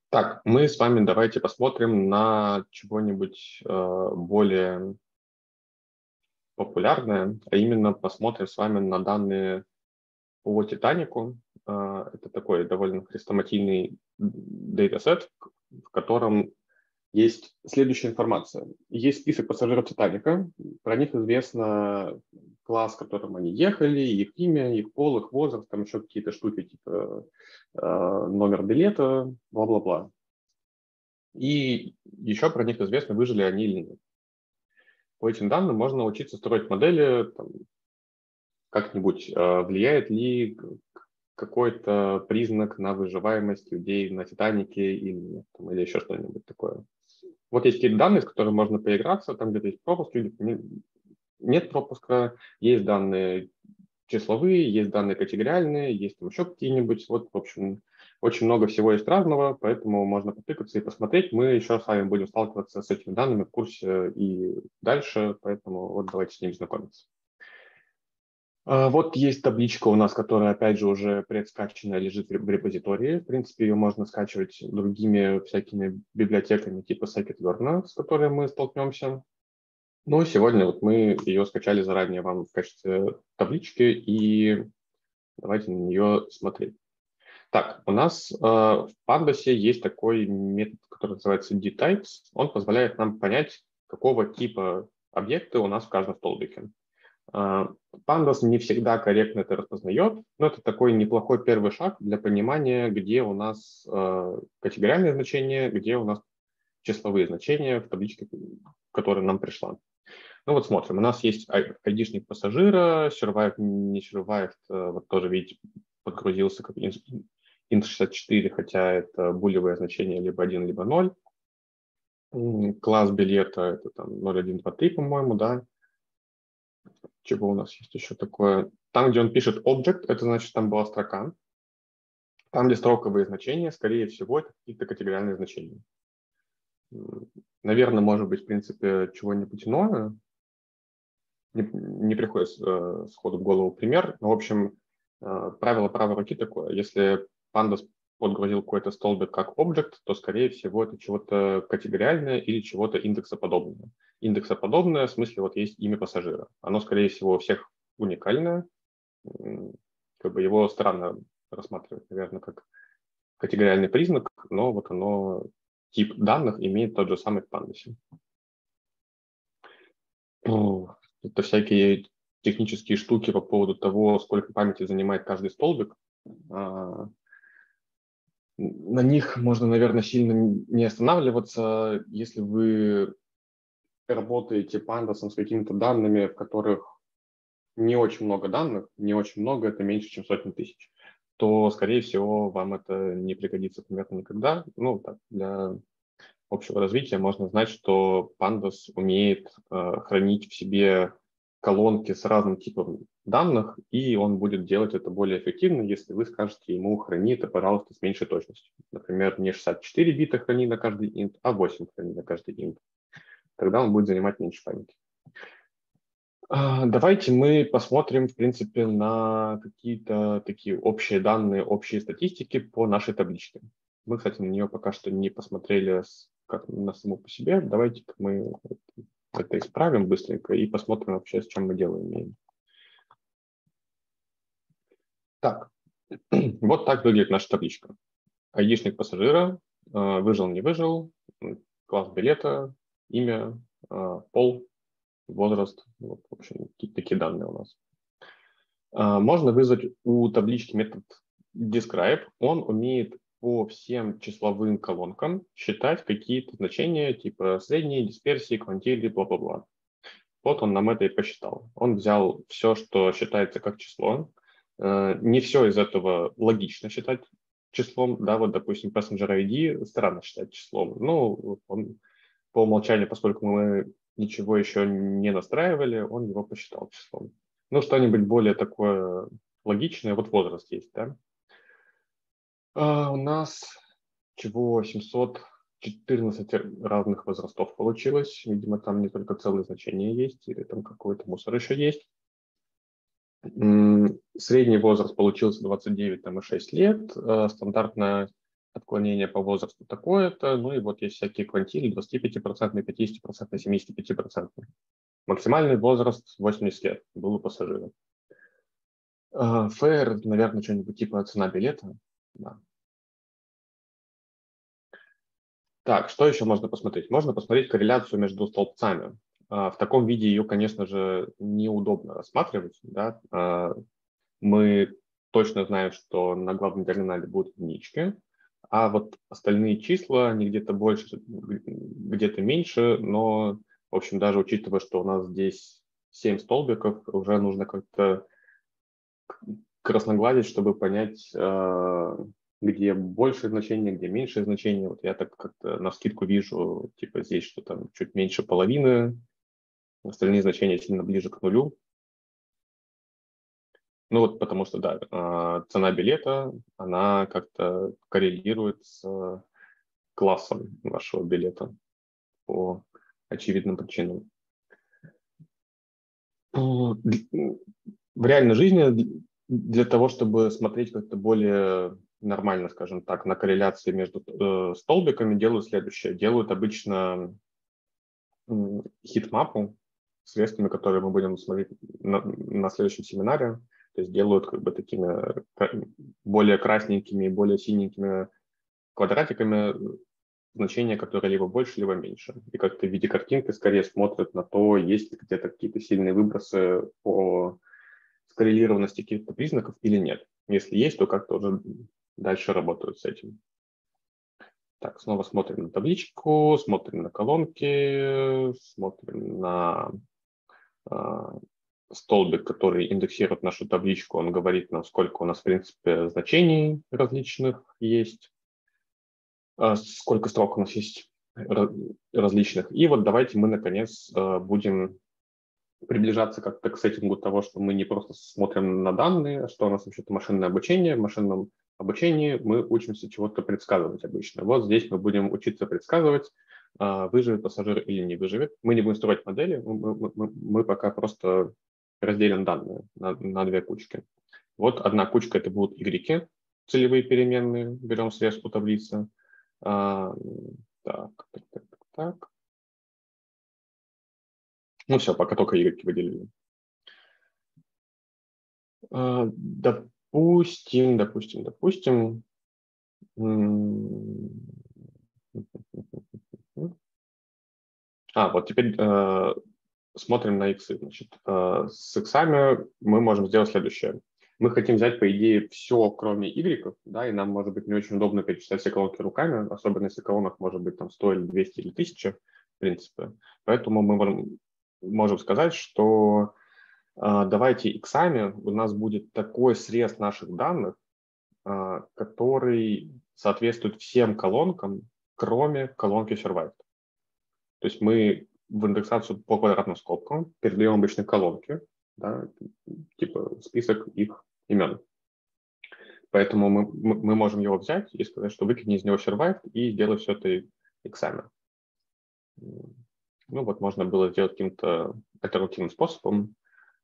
Так, мы с вами давайте посмотрим на чего-нибудь э, более популярное, а именно посмотрим с вами на данные по Титанику. Э, это такой довольно хрестоматийный датасет, в котором есть следующая информация. Есть список пассажиров Титаника. Про них известно класс, в котором они ехали, их имя, их пол, их возраст, там еще какие-то штуки, типа э, номер билета, бла-бла-бла. И еще про них известно, выжили они или нет. По этим данным можно научиться строить модели, там, как-нибудь э, влияет ли какой-то признак на выживаемость людей на Титанике или там, или еще что-нибудь такое. Вот есть какие-то данные, с которыми можно поиграться, там где-то есть пропуск, нет пропуска, есть данные числовые, есть данные категориальные, есть там еще какие-нибудь. Вот, в общем, очень много всего есть разного, поэтому можно потыкаться и посмотреть. Мы еще с вами будем сталкиваться с этими данными в курсе и дальше, поэтому вот давайте с ними знакомиться. А, вот есть табличка у нас, которая, опять же, уже предскачанная лежит в репозитории. В принципе, ее можно скачивать другими всякими библиотеками типа scikit-learn, с которой мы столкнемся. Ну, сегодня вот мы ее скачали заранее вам в качестве таблички, и давайте на нее смотреть. Так, у нас э, в Pandas есть такой метод, который называется dtypes. Он позволяет нам понять, какого типа объекты у нас в каждом столбике. Pandas не всегда корректно это распознает, но это такой неплохой первый шаг для понимания, где у нас э, категориальные значения, где у нас числовые значения в табличке, которая нам пришла. Ну вот смотрим, у нас есть айдишник пассажира, survived, не survived, э, вот тоже, видите, подгрузился как int64, хотя это булевое значение либо 1, либо 0. Класс билета это там 0, 1, 2, 3, по-моему, да чего у нас есть еще такое? Там, где он пишет object, это значит, там была строка. Там, где строковые значения, скорее всего, это какие-то категориальные значения. Наверное, может быть, в принципе, чего-нибудь иное. Не, не приходит э, сходу в голову пример. Но, в общем, э, правило правой руки такое. Если pandas подгрузил какой-то столбик как объект, то, скорее всего, это чего-то категориальное или чего-то индексоподобное. Индексоподобное в смысле вот есть имя пассажира. Оно, скорее всего, у всех уникальное. Как бы его странно рассматривать, наверное, как категориальный признак, но вот оно, тип данных имеет тот же самый в. Это всякие технические штуки по поводу того, сколько памяти занимает каждый столбик. На них можно, наверное, сильно не останавливаться, если вы работаете пандасом с какими-то данными, в которых не очень много данных, не очень много, это меньше, чем сотни тысяч, то, скорее всего, вам это не пригодится примерно никогда. Ну, так, для общего развития можно знать, что Pandas умеет э, хранить в себе колонки с разным типом данных, и он будет делать это более эффективно, если вы скажете ему храни это, пожалуйста, с меньшей точностью. Например, не 64 бита храни на каждый int, а 8 храни на каждый int. Тогда он будет занимать меньше памяти. А, давайте мы посмотрим, в принципе, на какие-то такие общие данные, общие статистики по нашей табличке. Мы, кстати, на нее пока что не посмотрели как на саму по себе. Давайте мы это исправим быстренько и посмотрим вообще, с чем мы делаем. Так, вот так выглядит наша табличка. Айдишник пассажира, а, выжил, не выжил, класс билета, имя, а, пол, возраст. Вот, в общем, такие данные у нас. А, можно вызвать у таблички метод describe. Он умеет по всем числовым колонкам считать какие-то значения, типа средние, дисперсии, квантили, бла-бла-бла. Вот он нам это и посчитал. Он взял все, что считается как число. А, не все из этого логично считать числом, да, вот, допустим, passenger ID странно считать числом. Ну, он по умолчанию, поскольку мы ничего еще не настраивали, он его посчитал числом. Ну, что-нибудь более такое логичное, вот возраст есть, да. А у нас чего 714 разных возрастов получилось. Видимо, там не только целые значения есть, или там какой-то мусор еще есть. Средний возраст получился 29,6 лет. А стандартная отклонение по возрасту такое-то, ну и вот есть всякие квантили 25%, 50%, 75%. Максимальный возраст 80 лет был у пассажира. Фэр, наверное, что-нибудь типа цена билета. Да. Так, что еще можно посмотреть? Можно посмотреть корреляцию между столбцами. А, в таком виде ее, конечно же, неудобно рассматривать. Да? А, мы точно знаем, что на главном терминале будут единички, а вот остальные числа, они где-то больше, где-то меньше, но, в общем, даже учитывая, что у нас здесь 7 столбиков, уже нужно как-то красногладить, чтобы понять, а, где большее значение, где меньшее значение. Вот я так как-то на скидку вижу, типа здесь, что там чуть меньше половины, остальные значения сильно ближе к нулю. Ну вот потому что, да, а, цена билета, она как-то коррелирует с классом вашего билета по очевидным причинам. В реальной жизни для того, чтобы смотреть как-то более нормально, скажем так, на корреляции между э, столбиками, делают следующее. Делают обычно э, хит-мапу средствами, которые мы будем смотреть на, на следующем семинаре то есть делают как бы такими э, более красненькими, более синенькими квадратиками значения, которые либо больше, либо меньше. И как-то в виде картинки скорее смотрят на то, есть ли где-то какие-то сильные выбросы по скоррелированности каких-то признаков или нет. Если есть, то как-то уже дальше работают с этим. Так, снова смотрим на табличку, смотрим на колонки, смотрим на а, столбик, который индексирует нашу табличку, он говорит нам, сколько у нас, в принципе, значений различных есть, а, сколько строк у нас есть различных. И вот давайте мы, наконец, а, будем приближаться как-то к сеттингу того, что мы не просто смотрим на данные, а что у нас вообще-то машинное обучение. В машинном обучении мы учимся чего-то предсказывать обычно. Вот здесь мы будем учиться предсказывать, выживет пассажир или не выживет. Мы не будем строить модели, мы, мы, мы пока просто разделим данные на, на две кучки. Вот одна кучка это будут y, целевые переменные, берем срез у таблицы. А, так, так, так, так. Ну все, пока только y выделили. А, допустим, допустим, допустим. А, вот теперь э, смотрим на x. Значит, э, с x мы можем сделать следующее. Мы хотим взять, по идее, все, кроме y, да, и нам, может быть, не очень удобно перечислять все колонки руками, особенно если колонок может быть там 100 или 200 или 1000, в принципе. Поэтому мы можем, можем сказать, что э, давайте x у нас будет такой срез наших данных, э, который соответствует всем колонкам, кроме колонки survived. То есть мы в индексацию по квадратным скобкам передаем обычные колонки, да, типа список их имен. Поэтому мы, мы можем его взять и сказать, что выкини из него survive и сделай все это экзамен. Ну вот можно было сделать каким-то альтернативным способом.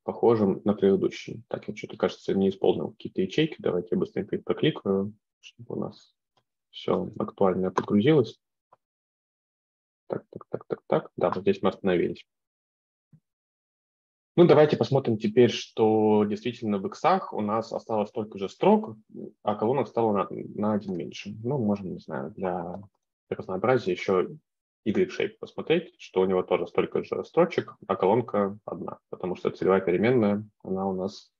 похожим на предыдущий. Так, я что-то, кажется, не исполнил какие-то ячейки. Давайте я быстренько их прокликаю, чтобы у нас все актуально подгрузилось. Так, так, так, так, так. Да, вот здесь мы остановились. Ну, давайте посмотрим теперь, что действительно в иксах у нас осталось столько же строк, а колонок стало на, на один меньше. Ну, можем, не знаю, для разнообразия еще Y-shape посмотреть, что у него тоже столько же строчек, а колонка одна, потому что целевая переменная, она у нас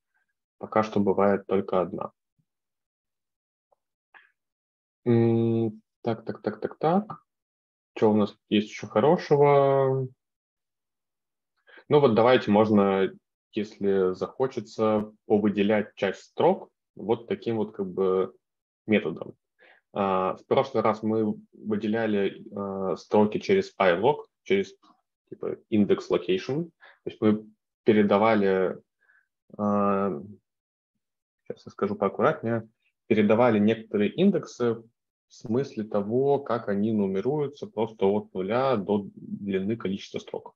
пока что бывает только одна. Так, так, так, так, так. Что у нас есть еще хорошего? Ну вот давайте можно, если захочется, повыделять часть строк вот таким вот как бы методом. А, в прошлый раз мы выделяли а, строки через ilog, через типа index location. То есть мы передавали, а, сейчас я скажу поаккуратнее, передавали некоторые индексы в смысле того, как они нумеруются просто от нуля до длины количества строк.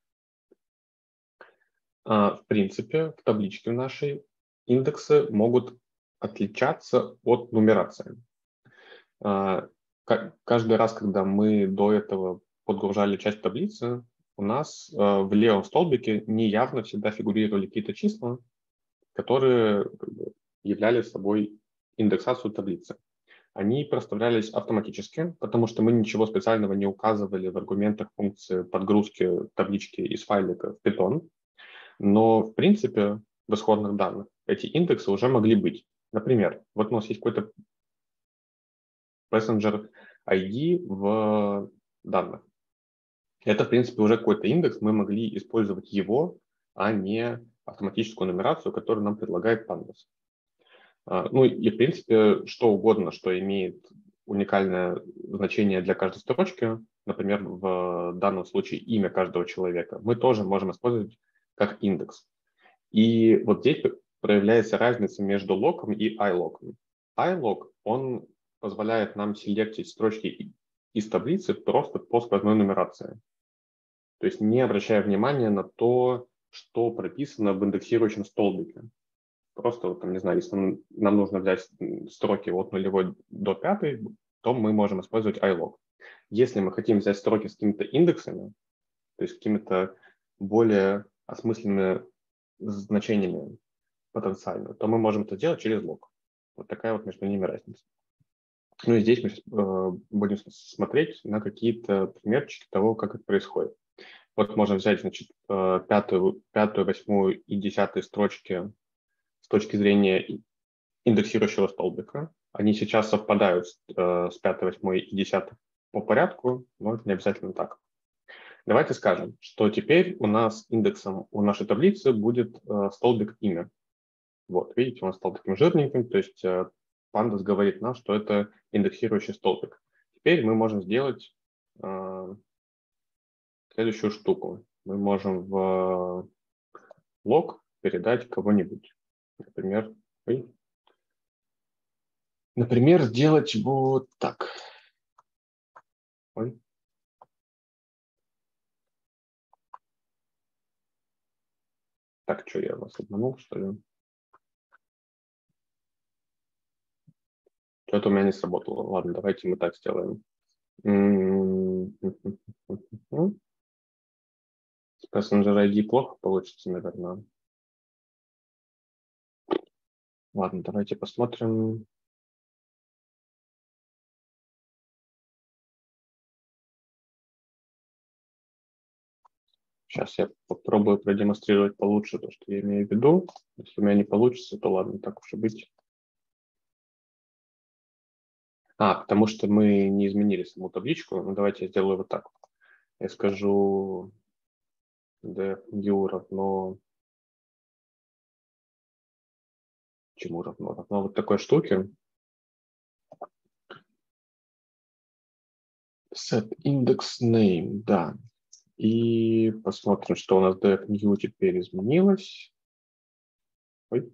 А, в принципе, в табличке нашей индексы могут отличаться от нумерации. А, каждый раз, когда мы до этого подгружали часть таблицы, у нас а, в левом столбике неявно всегда фигурировали какие-то числа, которые являли собой индексацию таблицы. Они проставлялись автоматически, потому что мы ничего специального не указывали в аргументах функции подгрузки таблички из файлика в Python. Но, в принципе, в исходных данных эти индексы уже могли быть. Например, вот у нас есть какой-то passenger ID в данных. Это, в принципе, уже какой-то индекс, мы могли использовать его, а не автоматическую нумерацию, которую нам предлагает Pandas. А, ну и, в принципе, что угодно, что имеет уникальное значение для каждой строчки, например, в данном случае имя каждого человека, мы тоже можем использовать как индекс. И вот здесь проявляется разница между локом и iLog. iLog, он позволяет нам селектить строчки из таблицы просто по сквозной нумерации. То есть не обращая внимания на то, что прописано в индексирующем столбике. Просто, там, не знаю, если нам нужно взять строки от нулевой до пятой, то мы можем использовать iLog. Если мы хотим взять строки с какими-то индексами, то есть какими-то более осмысленными значениями потенциально, то мы можем это сделать через лог. Вот такая вот между ними разница. Ну и здесь мы э, будем смотреть на какие-то примерчики того, как это происходит. Вот можем взять, значит, э, пятую, пятую, восьмую и десятую строчки с точки зрения индексирующего столбика. Они сейчас совпадают с, э, с пятой, восьмой и десятой по порядку, но это не обязательно так. Давайте скажем, что теперь у нас индексом у нашей таблицы будет э, столбик имя. Вот, видите, он стал таким жирненьким, то есть э, Pandas говорит нам, что это индексирующий столбик. Теперь мы можем сделать э, следующую штуку. Мы можем в лог передать кого-нибудь. Например, ой, например, сделать вот так. Ой. Так, что я вас обманул, что ли? Что-то у меня не сработало. Ладно, давайте мы так сделаем. С Passenger ID плохо получится, наверное. Ладно, давайте посмотрим. Сейчас я попробую продемонстрировать получше то, что я имею в виду. Если у меня не получится, то ладно, так уж и быть. А, потому что мы не изменили саму табличку. Ну, давайте я сделаю вот так. Я скажу def равно чему равно? Равно вот такой штуке. Set index name, да. И посмотрим, что у нас def new теперь изменилось. Ой.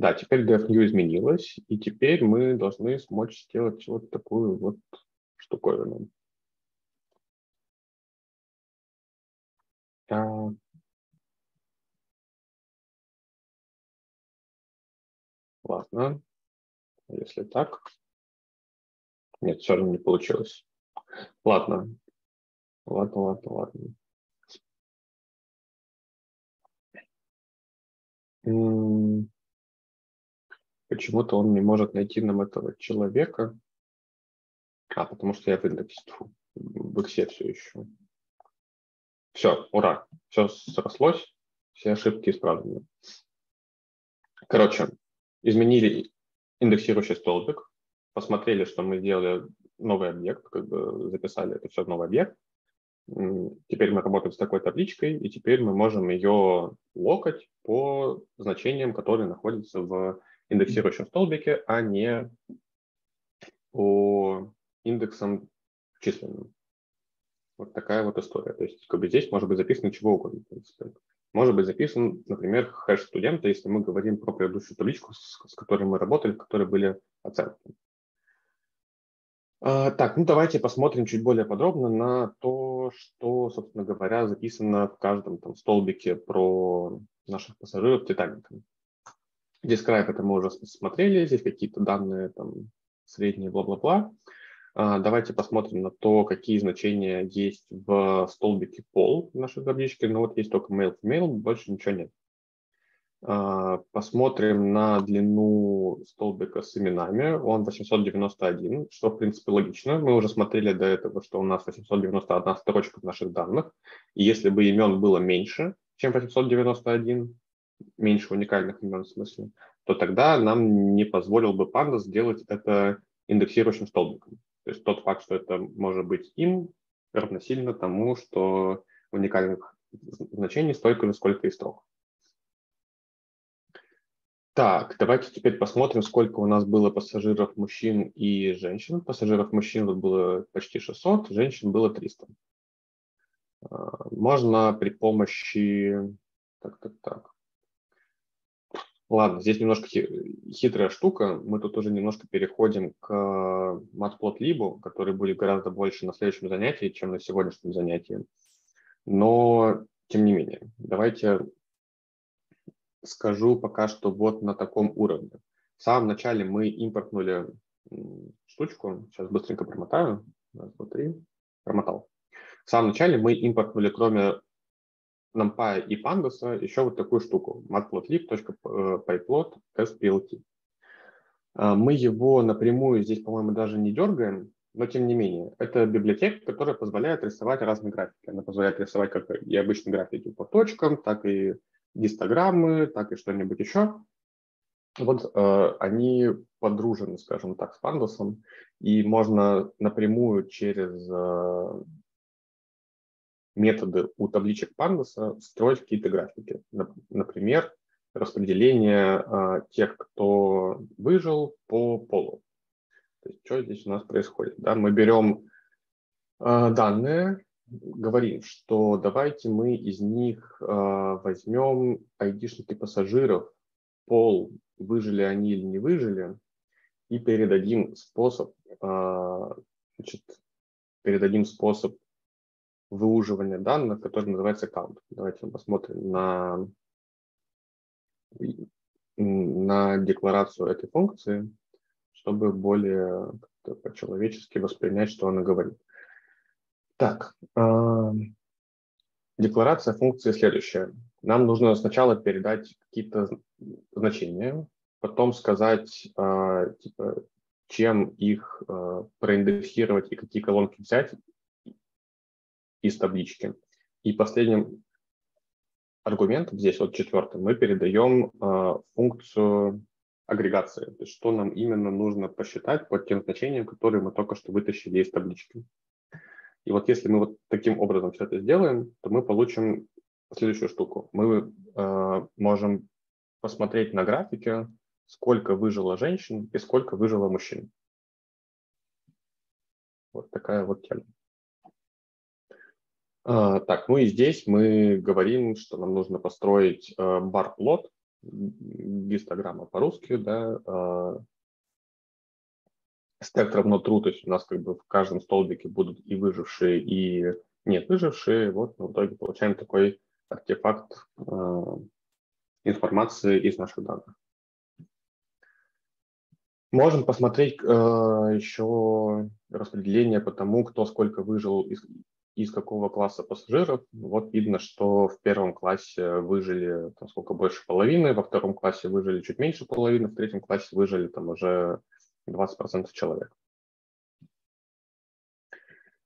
Да, теперь def new изменилось, и теперь мы должны смочь сделать вот такую вот штуковину. А, ладно, если так. Нет, все равно не получилось. Ладно, ладно, ладно, ладно. Почему-то он не может найти нам этого человека. А, потому что я в индексе, в иксе все еще. Все, ура, все срослось, все ошибки исправлены. Короче, изменили индексирующий столбик, посмотрели, что мы сделали новый объект, как бы записали это все в новый объект. Теперь мы работаем с такой табличкой, и теперь мы можем ее локать по значениям, которые находятся в индексирующем столбике, а не по индексам численным. Вот такая вот история. То есть как бы здесь может быть записано чего угодно. Может быть записан, например, хэш студента, если мы говорим про предыдущую табличку, с, с которой мы работали, в которой были оценки. А, так, ну давайте посмотрим чуть более подробно на то, что, собственно говоря, записано в каждом там столбике про наших пассажиров Титаника. Describe это мы уже смотрели, здесь какие-то данные там средние, бла-бла-бла. А, давайте посмотрим на то, какие значения есть в столбике пол в нашей табличке. Ну вот есть только mail mail, больше ничего нет. А, посмотрим на длину столбика с именами. Он 891, что в принципе логично. Мы уже смотрели до этого, что у нас 891 строчка в наших данных. И если бы имен было меньше, чем 891, меньше уникальных имен в смысле, то тогда нам не позволил бы Panda сделать это индексирующим столбиком. То есть тот факт, что это может быть им, равносильно тому, что уникальных значений столько же, сколько и строк. Так, давайте теперь посмотрим, сколько у нас было пассажиров мужчин и женщин. Пассажиров мужчин было почти 600, женщин было 300. А, можно при помощи... Так, так, так. Ладно, здесь немножко хитрая штука. Мы тут уже немножко переходим к matplotlib, который будет гораздо больше на следующем занятии, чем на сегодняшнем занятии. Но, тем не менее, давайте скажу пока что вот на таком уровне. В самом начале мы импортнули штучку. Сейчас быстренько промотаю. Раз, два, три. Промотал. В самом начале мы импортнули, кроме NumPy и Pandas еще вот такую штуку matplotlib.pyplot splt. А, мы его напрямую здесь, по-моему, даже не дергаем, но тем не менее, это библиотека, которая позволяет рисовать разные графики. Она позволяет рисовать как и обычные графики по точкам, так и гистограммы, так и что-нибудь еще. Вот э, они подружены, скажем так, с пандасом, и можно напрямую через методы у табличек пандаса строить какие-то графики. Например, распределение э, тех, кто выжил по полу. То есть что здесь у нас происходит? Да? Мы берем э, данные, говорим, что давайте мы из них э, возьмем айдишники пассажиров, пол, выжили они или не выжили, и передадим способ, значит, передадим способ выуживания данных, который называется count. Давайте посмотрим на, на декларацию этой функции, чтобы более по-человечески воспринять, что она говорит. Так, э, декларация функции следующая. Нам нужно сначала передать какие-то значения, потом сказать, э, типа, чем их э, проиндексировать и какие колонки взять из таблички. И последним аргументом, здесь вот четвертым, мы передаем э, функцию агрегации, то есть что нам именно нужно посчитать под тем значением, которые мы только что вытащили из таблички. И вот если мы вот таким образом все это сделаем, то мы получим следующую штуку. Мы э, можем посмотреть на графике, сколько выжило женщин и сколько выжило мужчин. Вот такая вот тема. А, так, ну и здесь мы говорим, что нам нужно построить э, бар-плот, гистограмма по-русски, да, стек равно true, то есть у нас как бы в каждом столбике будут и выжившие, и нет выжившие. Вот мы в итоге получаем такой артефакт э, информации из наших данных. Можем посмотреть э, еще распределение по тому, кто сколько выжил из, из какого класса пассажиров. Вот видно, что в первом классе выжили там, сколько больше половины, во втором классе выжили чуть меньше половины, в третьем классе выжили там уже 20% человек.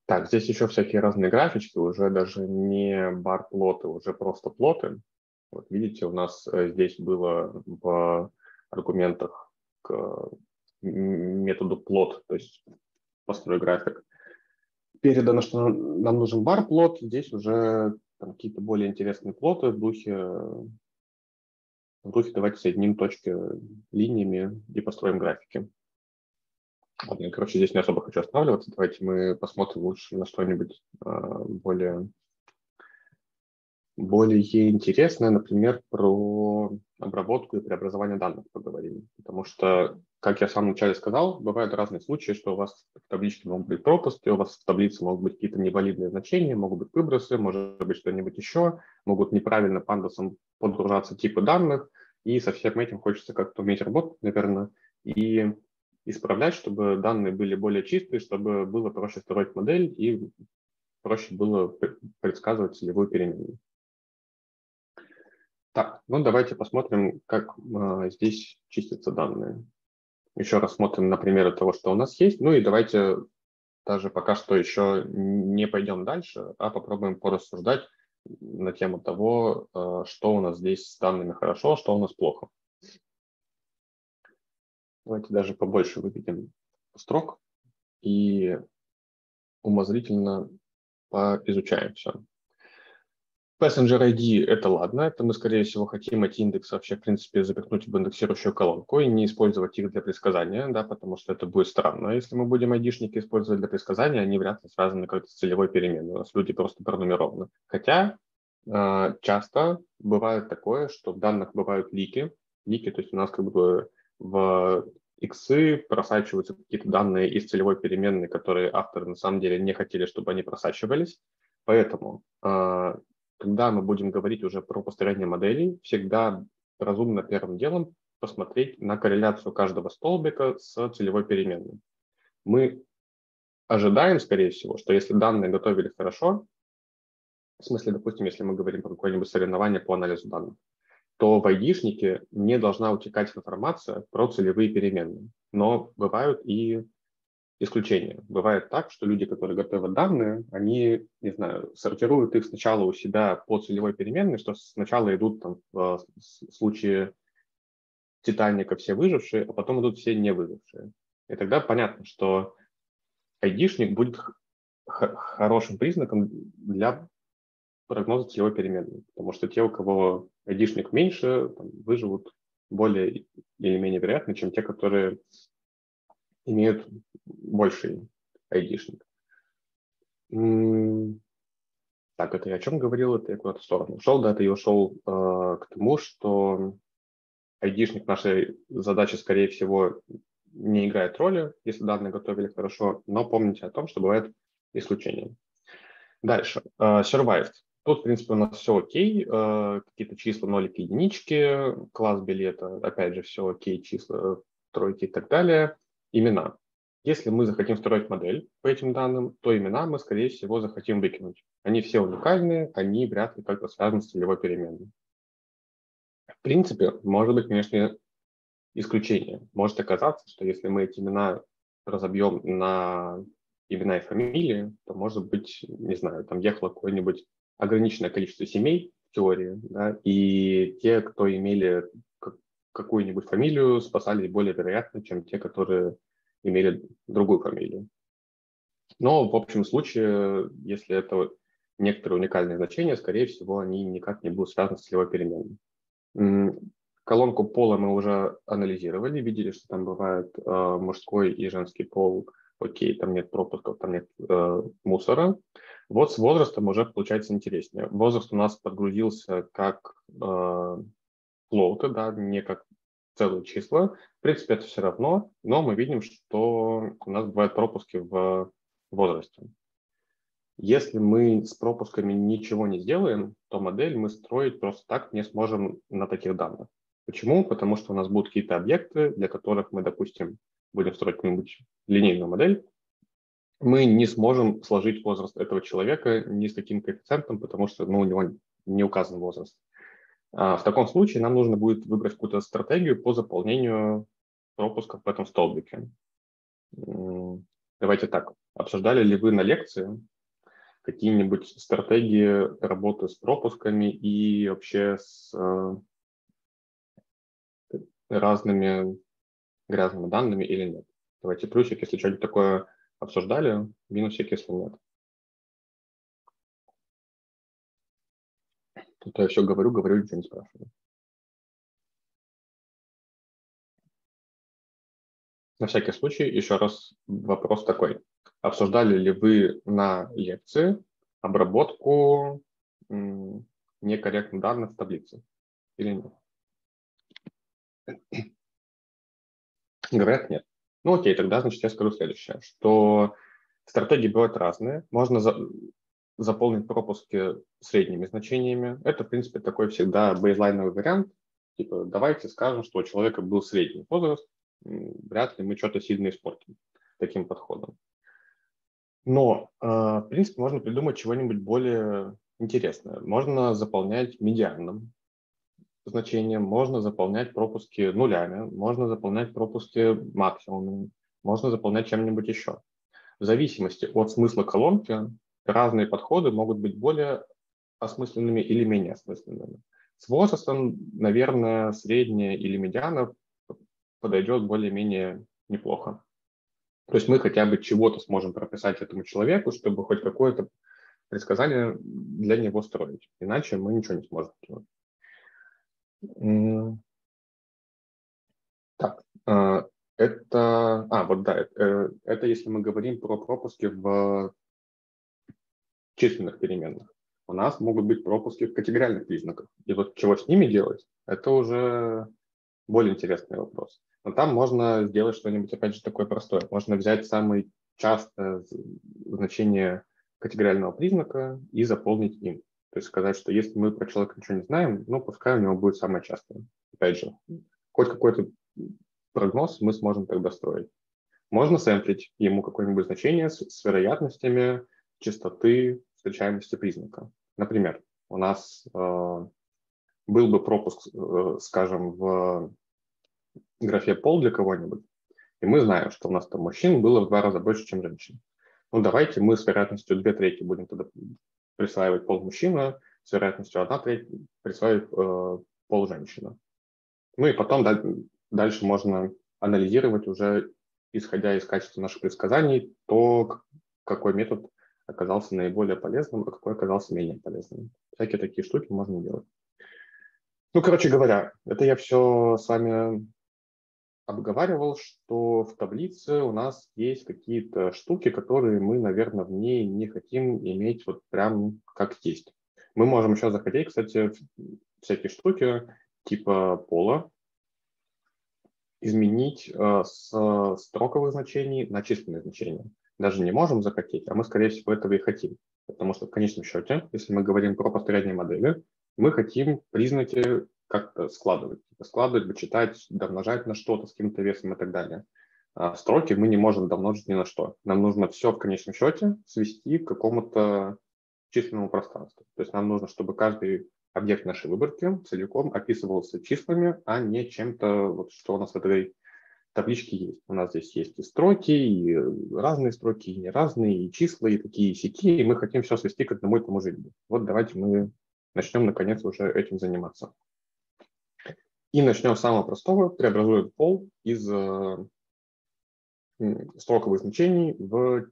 Так, здесь еще всякие разные графички, уже даже не бар-плоты, уже просто плоты. Вот видите, у нас э, здесь было в аргументах к методу plot, то есть построй график. Передано, что нам нужен бар плот, здесь уже какие-то более интересные плоты в духе, в духе давайте соединим точки линиями и построим графики. Ладно, короче, здесь не особо хочу останавливаться. Давайте мы посмотрим лучше на что-нибудь а, более более интересное, например, про обработку и преобразование данных поговорим. Потому что, как я в самом начале сказал, бывают разные случаи, что у вас в табличке могут быть пропуски, у вас в таблице могут быть какие-то невалидные значения, могут быть выбросы, может быть что-нибудь еще, могут неправильно пандасом подгружаться типы данных, и со всем этим хочется как-то уметь работать, наверное, и исправлять, чтобы данные были более чистые, чтобы было проще строить модель и проще было предсказывать целевую переменную. Так, ну давайте посмотрим, как э, здесь чистятся данные. Еще раз смотрим на примеры того, что у нас есть. Ну и давайте даже пока что еще не пойдем дальше, а попробуем порассуждать на тему того, э, что у нас здесь с данными хорошо, что у нас плохо. Давайте даже побольше выведем строк и умозрительно поизучаем все. Passenger ID – это ладно, это мы, скорее всего, хотим эти индексы вообще, в принципе, запихнуть в индексирующую колонку и не использовать их для предсказания, да, потому что это будет странно. Если мы будем айдишники использовать для предсказания, они вряд ли связаны как-то с целевой переменной. У нас люди просто пронумерованы. Хотя э, часто бывает такое, что в данных бывают лики. Лики, то есть у нас как бы в иксы просачиваются какие-то данные из целевой переменной, которые авторы на самом деле не хотели, чтобы они просачивались. Поэтому э, когда мы будем говорить уже про построение моделей, всегда разумно первым делом посмотреть на корреляцию каждого столбика с целевой переменной. Мы ожидаем, скорее всего, что если данные готовили хорошо, в смысле, допустим, если мы говорим про какое-нибудь соревнование по анализу данных, то в айдишнике не должна утекать информация про целевые переменные. Но бывают и исключения. Бывает так, что люди, которые готовят данные, они, не знаю, сортируют их сначала у себя по целевой переменной, что сначала идут там в случае Титаника все выжившие, а потом идут все не выжившие. И тогда понятно, что айдишник будет хорошим признаком для прогноза целевой переменной, потому что те, у кого айдишник меньше, там, выживут более или менее вероятно, чем те, которые имеют больший айдишник. Так, это я о чем говорил? Это я куда-то в сторону ушел. Да, это я ушел э, к тому, что айдишник нашей задачи, скорее всего, не играет роли, если данные готовили хорошо, но помните о том, что бывает исключения. Дальше. Э, survived. Тут, в принципе, у нас все окей. Э, какие-то числа, нолики, единички, класс билета, опять же, все окей, числа, тройки и так далее имена. Если мы захотим строить модель по этим данным, то имена мы, скорее всего, захотим выкинуть. Они все уникальные, они вряд ли как-то связаны с целевой переменной. В принципе, может быть, конечно, исключение. Может оказаться, что если мы эти имена разобьем на имена и фамилии, то, может быть, не знаю, там ехало какое-нибудь ограниченное количество семей в теории, да, и те, кто имели какую-нибудь фамилию, спасались более вероятно, чем те, которые имели другую фамилию. Но в общем случае, если это некоторые уникальные значения, скорее всего, они никак не будут связаны с целевой переменной. Колонку пола мы уже анализировали, видели, что там бывает э, мужской и женский пол. Окей, там нет пропусков, там нет э, мусора. Вот с возрастом уже получается интереснее. Возраст у нас подгрузился как э, флоуты, да, не как целые числа. В принципе, это все равно, но мы видим, что у нас бывают пропуски в возрасте. Если мы с пропусками ничего не сделаем, то модель мы строить просто так не сможем на таких данных. Почему? Потому что у нас будут какие-то объекты, для которых мы, допустим, будем строить какую-нибудь линейную модель, мы не сможем сложить возраст этого человека ни с каким коэффициентом, потому что ну, у него не указан возраст. А в таком случае нам нужно будет выбрать какую-то стратегию по заполнению пропусков в этом столбике. Давайте так. Обсуждали ли вы на лекции какие-нибудь стратегии работы с пропусками и вообще с э, разными грязными данными или нет? Давайте плюсик, если что-нибудь такое обсуждали, минусик, если нет. Тут я все говорю, говорю, ничего не спрашиваю. На всякий случай, еще раз вопрос такой. Обсуждали ли вы на лекции обработку некорректных данных в таблице или нет? Говорят, нет. Ну окей, тогда, значит, я скажу следующее, что стратегии бывают разные. Можно заполнить пропуски средними значениями. Это, в принципе, такой всегда бейзлайновый вариант. Типа, давайте скажем, что у человека был средний возраст, вряд ли мы что-то сильно испортим таким подходом. Но, э, в принципе, можно придумать чего-нибудь более интересное. Можно заполнять медианным значением, можно заполнять пропуски нулями, можно заполнять пропуски максимумами, можно заполнять чем-нибудь еще. В зависимости от смысла колонки разные подходы могут быть более осмысленными или менее осмысленными. С возрастом, наверное, средняя или медиана подойдет более-менее неплохо. То есть мы хотя бы чего-то сможем прописать этому человеку, чтобы хоть какое-то предсказание для него строить. Иначе мы ничего не сможем делать. Так, э, это, а, вот да, это, это если мы говорим про пропуски в численных переменных. У нас могут быть пропуски в категориальных признаках. И вот чего с ними делать, это уже более интересный вопрос. Но там можно сделать что-нибудь, опять же, такое простое. Можно взять самое частое значение категориального признака и заполнить им. То есть сказать, что если мы про человека ничего не знаем, ну, пускай у него будет самое частое. Опять же, хоть какой-то прогноз мы сможем тогда строить. Можно сэмплить ему какое-нибудь значение с, с вероятностями частоты встречаемости признака. Например, у нас э, был бы пропуск, э, скажем, в графе пол для кого-нибудь, и мы знаем, что у нас там мужчин было в два раза больше, чем женщин. Ну, давайте мы с вероятностью 2 трети будем тогда присваивать пол мужчина, с вероятностью 1 треть присваивать э, пол женщина. Ну и потом да, дальше можно анализировать уже, исходя из качества наших предсказаний, то, какой метод оказался наиболее полезным, а какой оказался менее полезным. Всякие такие штуки можно делать. Ну, короче говоря, это я все с вами обговаривал, что в таблице у нас есть какие-то штуки, которые мы, наверное, в ней не хотим иметь вот прям как есть. Мы можем еще заходить, кстати, всякие штуки типа пола, изменить э, с строковых значений на численные значения. Даже не можем захотеть, а мы, скорее всего, этого и хотим. Потому что в конечном счете, если мы говорим про повторение модели, мы хотим признаки как-то складывать. Типа складывать, вычитать, домножать на что-то с каким-то весом и так далее. А строки мы не можем домножить ни на что. Нам нужно все в конечном счете свести к какому-то численному пространству. То есть нам нужно, чтобы каждый объект нашей выборки целиком описывался числами, а не чем-то, вот, что у нас в этой табличке есть. У нас здесь есть и строки, и разные строки, и не разные, и числа, и такие, и и мы хотим все свести к одному и тому же виду. Вот давайте мы начнем, наконец, уже этим заниматься. И начнем с самого простого, преобразуем пол из э, строковых значений в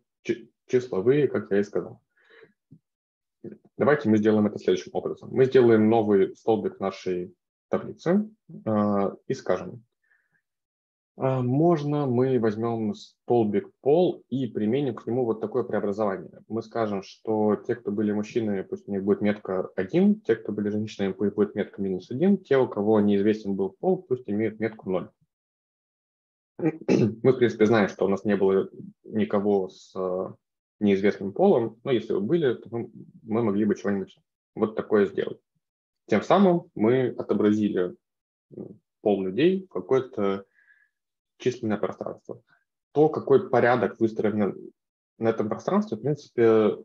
числовые, как я и сказал. Давайте мы сделаем это следующим образом. Мы сделаем новый столбик нашей таблицы э, и скажем, можно мы возьмем столбик пол и применим к нему вот такое преобразование. Мы скажем, что те, кто были мужчинами, пусть у них будет метка 1, те, кто были женщинами, пусть будет метка минус 1, те, у кого неизвестен был пол, пусть имеют метку 0. Мы, в принципе, знаем, что у нас не было никого с неизвестным полом, но если вы были, то мы, мы могли бы чего-нибудь вот такое сделать. Тем самым мы отобразили пол людей в какое-то численное пространство. То, какой порядок выстроен на этом пространстве, в принципе,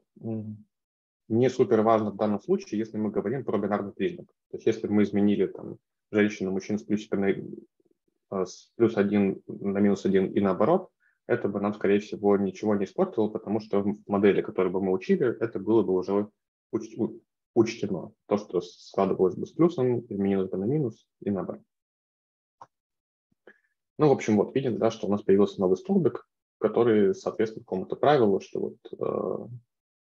не супер важно в данном случае, если мы говорим про бинарный признак. То есть если мы изменили там, женщину, мужчину с плюсиком на, а, с плюс один на минус один и наоборот, это бы нам, скорее всего, ничего не испортило, потому что в модели, которую бы мы учили, это было бы уже уч учтено. То, что складывалось бы с плюсом, изменилось бы на минус и наоборот. Ну, в общем, вот видим, да, что у нас появился новый столбик, который соответствует какому-то правилу, что вот э,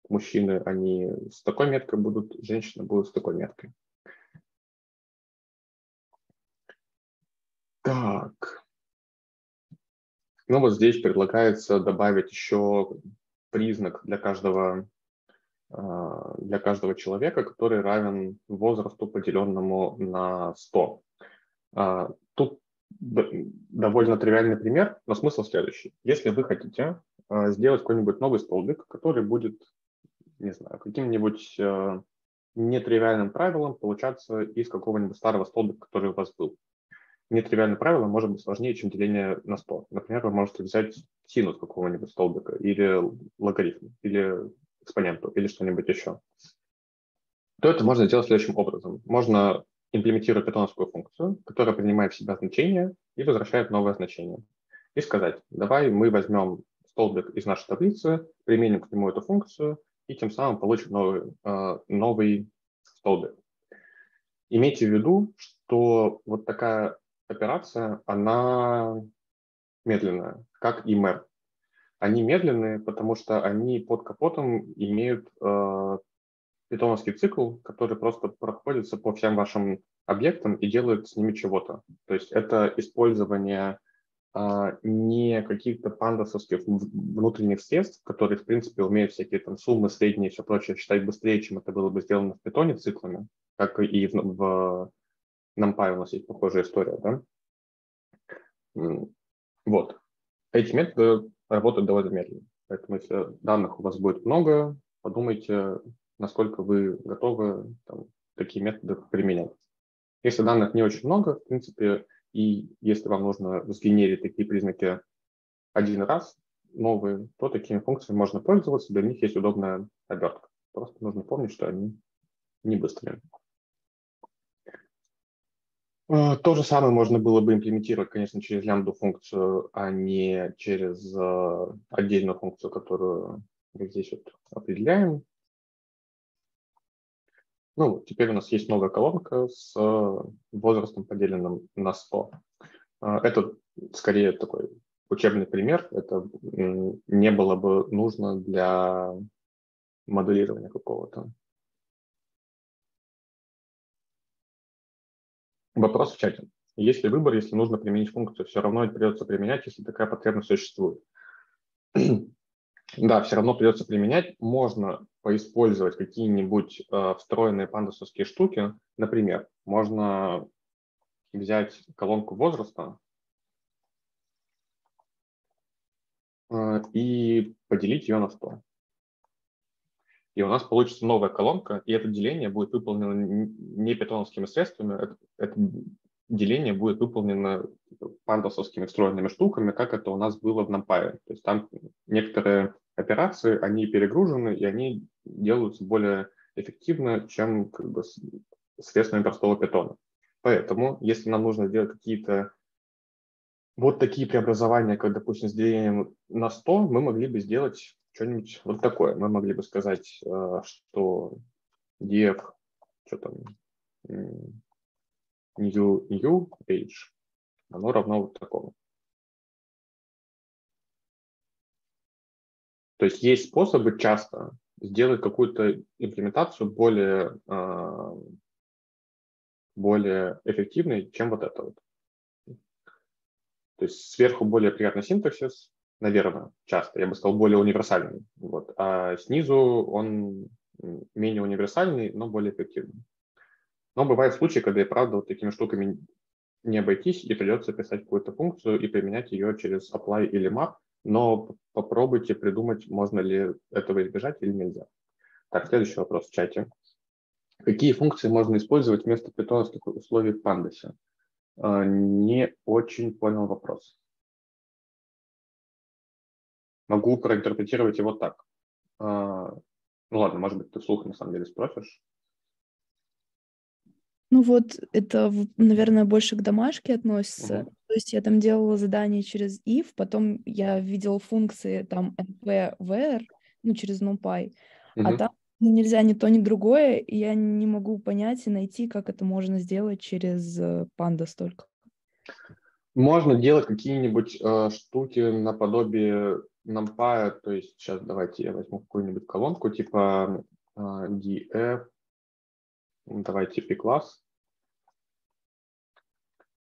мужчины, они с такой меткой будут, женщины будут с такой меткой. Так. Ну вот здесь предлагается добавить еще признак для каждого, а, для каждого человека, который равен возрасту, поделенному на 100. А, тут довольно тривиальный пример, но смысл следующий. Если вы хотите а, сделать какой-нибудь новый столбик, который будет, не знаю, каким-нибудь нетривиальным правилом получаться из какого-нибудь старого столбика, который у вас был нетривиальное правило может быть сложнее, чем деление на 100. Например, вы можете взять синус какого-нибудь столбика или логарифм, или экспоненту, или что-нибудь еще. То это можно сделать следующим образом. Можно имплементировать питоновскую функцию, которая принимает в себя значение и возвращает новое значение. И сказать, давай мы возьмем столбик из нашей таблицы, применим к нему эту функцию, и тем самым получим новый, э, новый столбик. Имейте в виду, что вот такая операция, она медленная, как и мэр. Они медленные, потому что они под капотом имеют э, питоновский цикл, который просто проходится по всем вашим объектам и делает с ними чего-то. То есть это использование э, не каких-то пандасовских внутренних средств, которые, в принципе, умеют всякие там суммы, средние и все прочее считать быстрее, чем это было бы сделано в питоне циклами, как и в, в NumPy у нас есть похожая история, да? Вот. Эти методы работают довольно медленно. Поэтому если данных у вас будет много, подумайте, насколько вы готовы там, такие методы применять. Если данных не очень много, в принципе, и если вам нужно сгенерить такие признаки один раз, новые, то такими функциями можно пользоваться, для них есть удобная обертка. Просто нужно помнить, что они не быстрые. Э, то же самое можно было бы имплементировать, конечно, через лямбду функцию, а не через э, отдельную функцию, которую мы здесь вот определяем. Ну, теперь у нас есть новая колонка с возрастом, поделенным на 100. Э, это скорее такой учебный пример. Это не было бы нужно для моделирования какого-то. Вопрос в чате. Есть ли выбор, если нужно применить функцию? Все равно придется применять, если такая потребность существует. да, все равно придется применять. Можно поиспользовать какие-нибудь э, встроенные пандасовские штуки. Например, можно взять колонку возраста э, и поделить ее на 100 и у нас получится новая колонка, и это деление будет выполнено не питоновскими средствами, это, это деление будет выполнено пандасовскими встроенными штуками, как это у нас было в NumPy. То есть там некоторые операции, они перегружены, и они делаются более эффективно, чем как бы, средствами простого питона. Поэтому, если нам нужно сделать какие-то вот такие преобразования, как, допустим, с делением на 100, мы могли бы сделать что-нибудь вот такое. Мы могли бы сказать, э, что def, что там, new, new age, оно равно вот такому. То есть есть способы часто сделать какую-то имплементацию более, э, более эффективной, чем вот это вот. То есть сверху более приятный синтаксис, наверное, часто, я бы сказал, более универсальный. Вот. А снизу он менее универсальный, но более эффективный. Но бывают случаи, когда и правда вот такими штуками не обойтись, и придется писать какую-то функцию и применять ее через apply или map. но попробуйте придумать, можно ли этого избежать или нельзя. Так, следующий вопрос в чате. Какие функции можно использовать вместо питоновских условий в пандасе? А, не очень понял вопрос. Могу проинтерпретировать его так. А, ну ладно, может быть, ты вслух на самом деле спросишь. Ну вот, это, наверное, больше к домашке относится. Угу. То есть я там делала задание через if, потом я видела функции там np where, ну, через numpy, угу. а там нельзя ни то, ни другое, и я не могу понять и найти, как это можно сделать через Pandas э, только. Можно делать какие-нибудь э, штуки наподобие NumPy, то есть сейчас давайте я возьму какую-нибудь колонку типа э, df, давайте p-класс,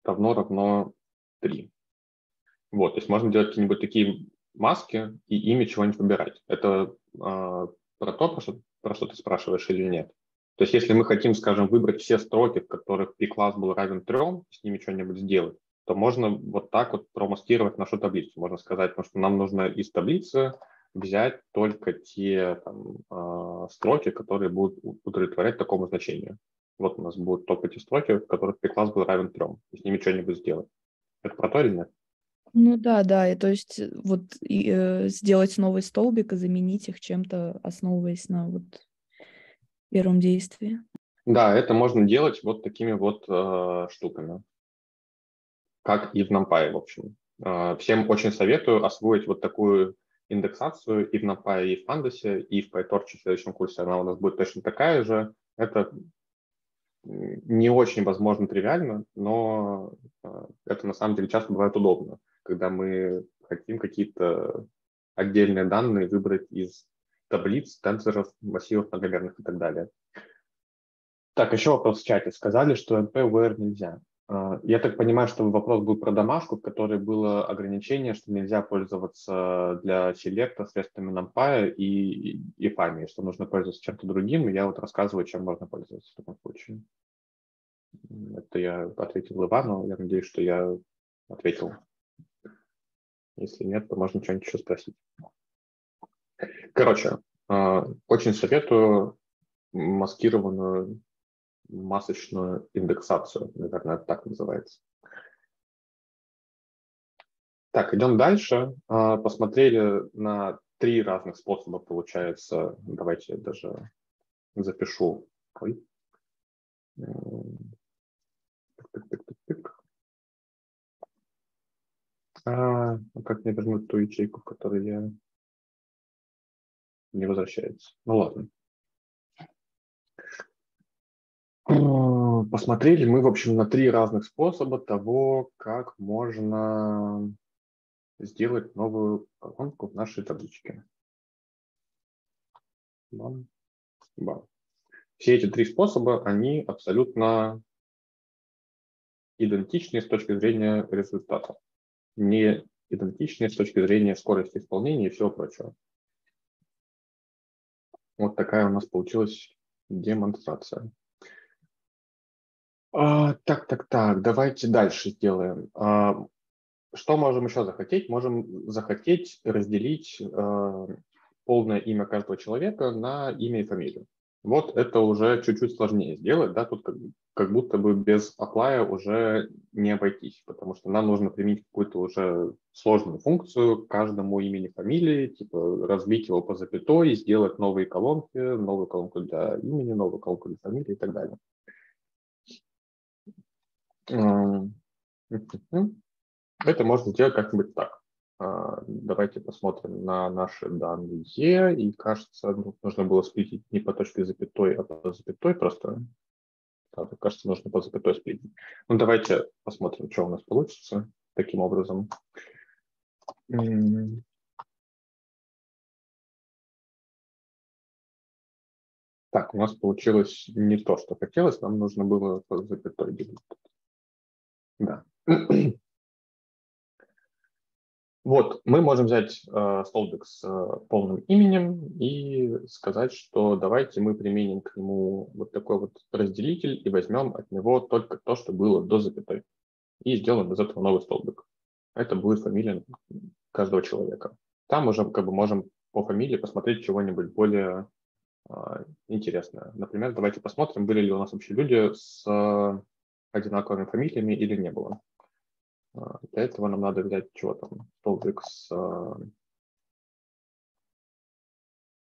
равно равно 3. Вот, то есть можно делать какие-нибудь такие маски и ими чего-нибудь выбирать. Это э, про то, про что, про что ты спрашиваешь или нет. То есть если мы хотим, скажем, выбрать все строки, в которых p-класс был равен 3, с ними что-нибудь сделать, то можно вот так вот промастировать нашу таблицу. Можно сказать, потому что нам нужно из таблицы взять только те там, э, строки, которые будут удовлетворять такому значению. Вот у нас будут только те строки, в которых p-класс был равен 3, и с ними что-нибудь сделать. Это про то или нет? Ну да, да, и то есть э, вот и, э, сделать новый столбик и заменить их чем-то, основываясь на вот первом действии. Да, это можно делать вот такими вот э, штуками как и в NumPy, в общем. А, всем очень советую освоить вот такую индексацию и в NumPy, и в Pandas, и в PyTorch в следующем курсе. Она у нас будет точно такая же. Это не очень, возможно, тривиально, но а, это на самом деле часто бывает удобно, когда мы хотим какие-то отдельные данные выбрать из таблиц, тенсоров, массивов многомерных и так далее. Так, еще вопрос в чате. Сказали, что NP нельзя. А, я так понимаю, что вопрос был про домашку, в которой было ограничение, что нельзя пользоваться для селекта средствами NumPy и, и пами, что нужно пользоваться чем-то другим. И я вот рассказываю, чем можно пользоваться в таком случае. Это я ответил Ивану. Я надеюсь, что я ответил. Если нет, то можно что-нибудь еще спросить. Короче, а, очень советую маскированную масочную индексацию, наверное, так называется. Так, идем дальше. А, посмотрели на три разных способа, получается. Давайте даже запишу. Ой. А, как мне вернуть ту ячейку, в которой я не возвращается? Ну ладно. Посмотрели мы, в общем, на три разных способа того, как можно сделать новую колонку в нашей табличке. Бам. Бам. Все эти три способа, они абсолютно идентичны с точки зрения результата, не идентичны с точки зрения скорости исполнения и всего прочего. Вот такая у нас получилась демонстрация. А, так, так, так, давайте дальше сделаем. А, что можем еще захотеть? Можем захотеть разделить а, полное имя каждого человека на имя и фамилию. Вот это уже чуть-чуть сложнее сделать, да, тут как, как будто бы без оплая уже не обойтись, потому что нам нужно применить какую-то уже сложную функцию каждому имени, фамилии, типа разбить его по запятой, сделать новые колонки, новую колонку для имени, новую колонку для фамилии и так далее. Это можно сделать как-нибудь так. А, давайте посмотрим на наши данные. И кажется, нужно было сплитить не по точке запятой, а по запятой просто. Да, кажется, нужно по запятой сплитить. Ну, давайте посмотрим, что у нас получится таким образом. Так, у нас получилось не то, что хотелось, нам нужно было по запятой делить. Да. Вот, мы можем взять э, столбик с э, полным именем и сказать, что давайте мы применим к нему вот такой вот разделитель и возьмем от него только то, что было до запятой. И сделаем из этого новый столбик. Это будет фамилия, каждого человека. Там уже как бы можем по фамилии посмотреть чего-нибудь более а, интересное. Например, давайте посмотрим, были ли у нас вообще люди с одинаковыми фамилиями или не было. А, для этого нам надо взять чего там, столбик с а,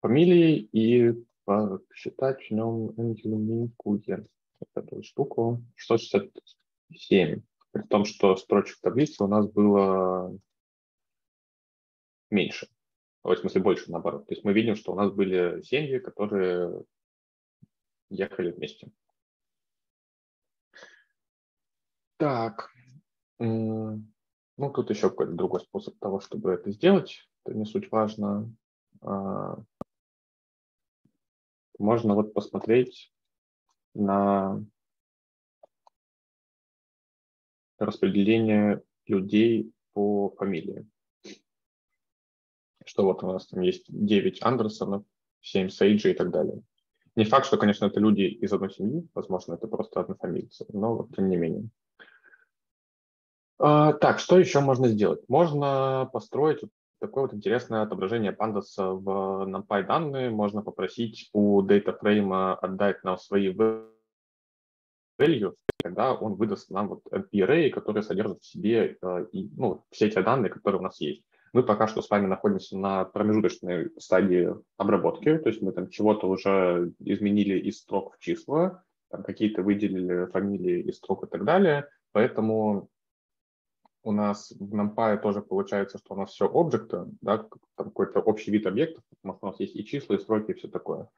фамилией и посчитать в нем Энгелюминкуе. Эту штуку 667. При том, что строчек таблицы у нас было меньше. В смысле, больше наоборот. То есть мы видим, что у нас были семьи, которые ехали вместе. Так. Ну, тут еще какой-то другой способ того, чтобы это сделать. Это не суть важно. А, можно вот посмотреть на распределение людей по фамилии. Что вот у нас там есть 9 Андерсонов, 7 Сейджи и так далее. Не факт, что, конечно, это люди из одной семьи, возможно, это просто однофамильцы, но тем не менее. А, так, что еще можно сделать? Можно построить такое вот интересное отображение пандаса в NumPy данные. Можно попросить у DataFrame отдать нам свои value, тогда он выдаст нам вот array, который содержит в себе э, ну, все эти данные, которые у нас есть. Мы пока что с вами находимся на промежуточной стадии обработки, то есть мы там чего-то уже изменили из строк в числа, какие-то выделили фамилии из строк и так далее, поэтому у нас в NumPy тоже получается, что у нас все объекты, да, какой-то общий вид объектов, потому что у нас есть и числа, и строки, и все такое.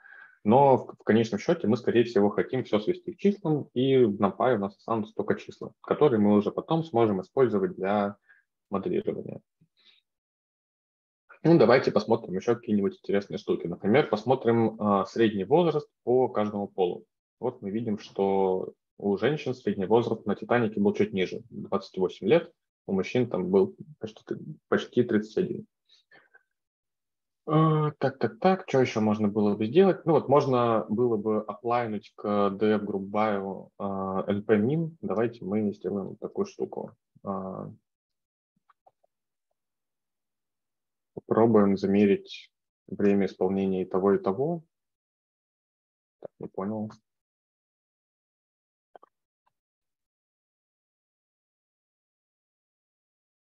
Но в, в конечном счете мы, скорее всего, хотим все свести к числам, и в NumPy у нас останутся только числа, которые мы уже потом сможем использовать для моделирования. Ну, давайте посмотрим еще какие-нибудь интересные штуки. Например, посмотрим э, средний возраст по каждому полу. Вот мы видим, что у женщин средний возраст на Титанике был чуть ниже, 28 лет, у мужчин там был почти, почти 31. Uh, так, так, так, что еще можно было бы сделать? Ну вот можно было бы оплайнуть к df group bio uh, np-min. Давайте мы сделаем такую штуку. Uh, попробуем замерить время исполнения и того, и того. Так, не понял.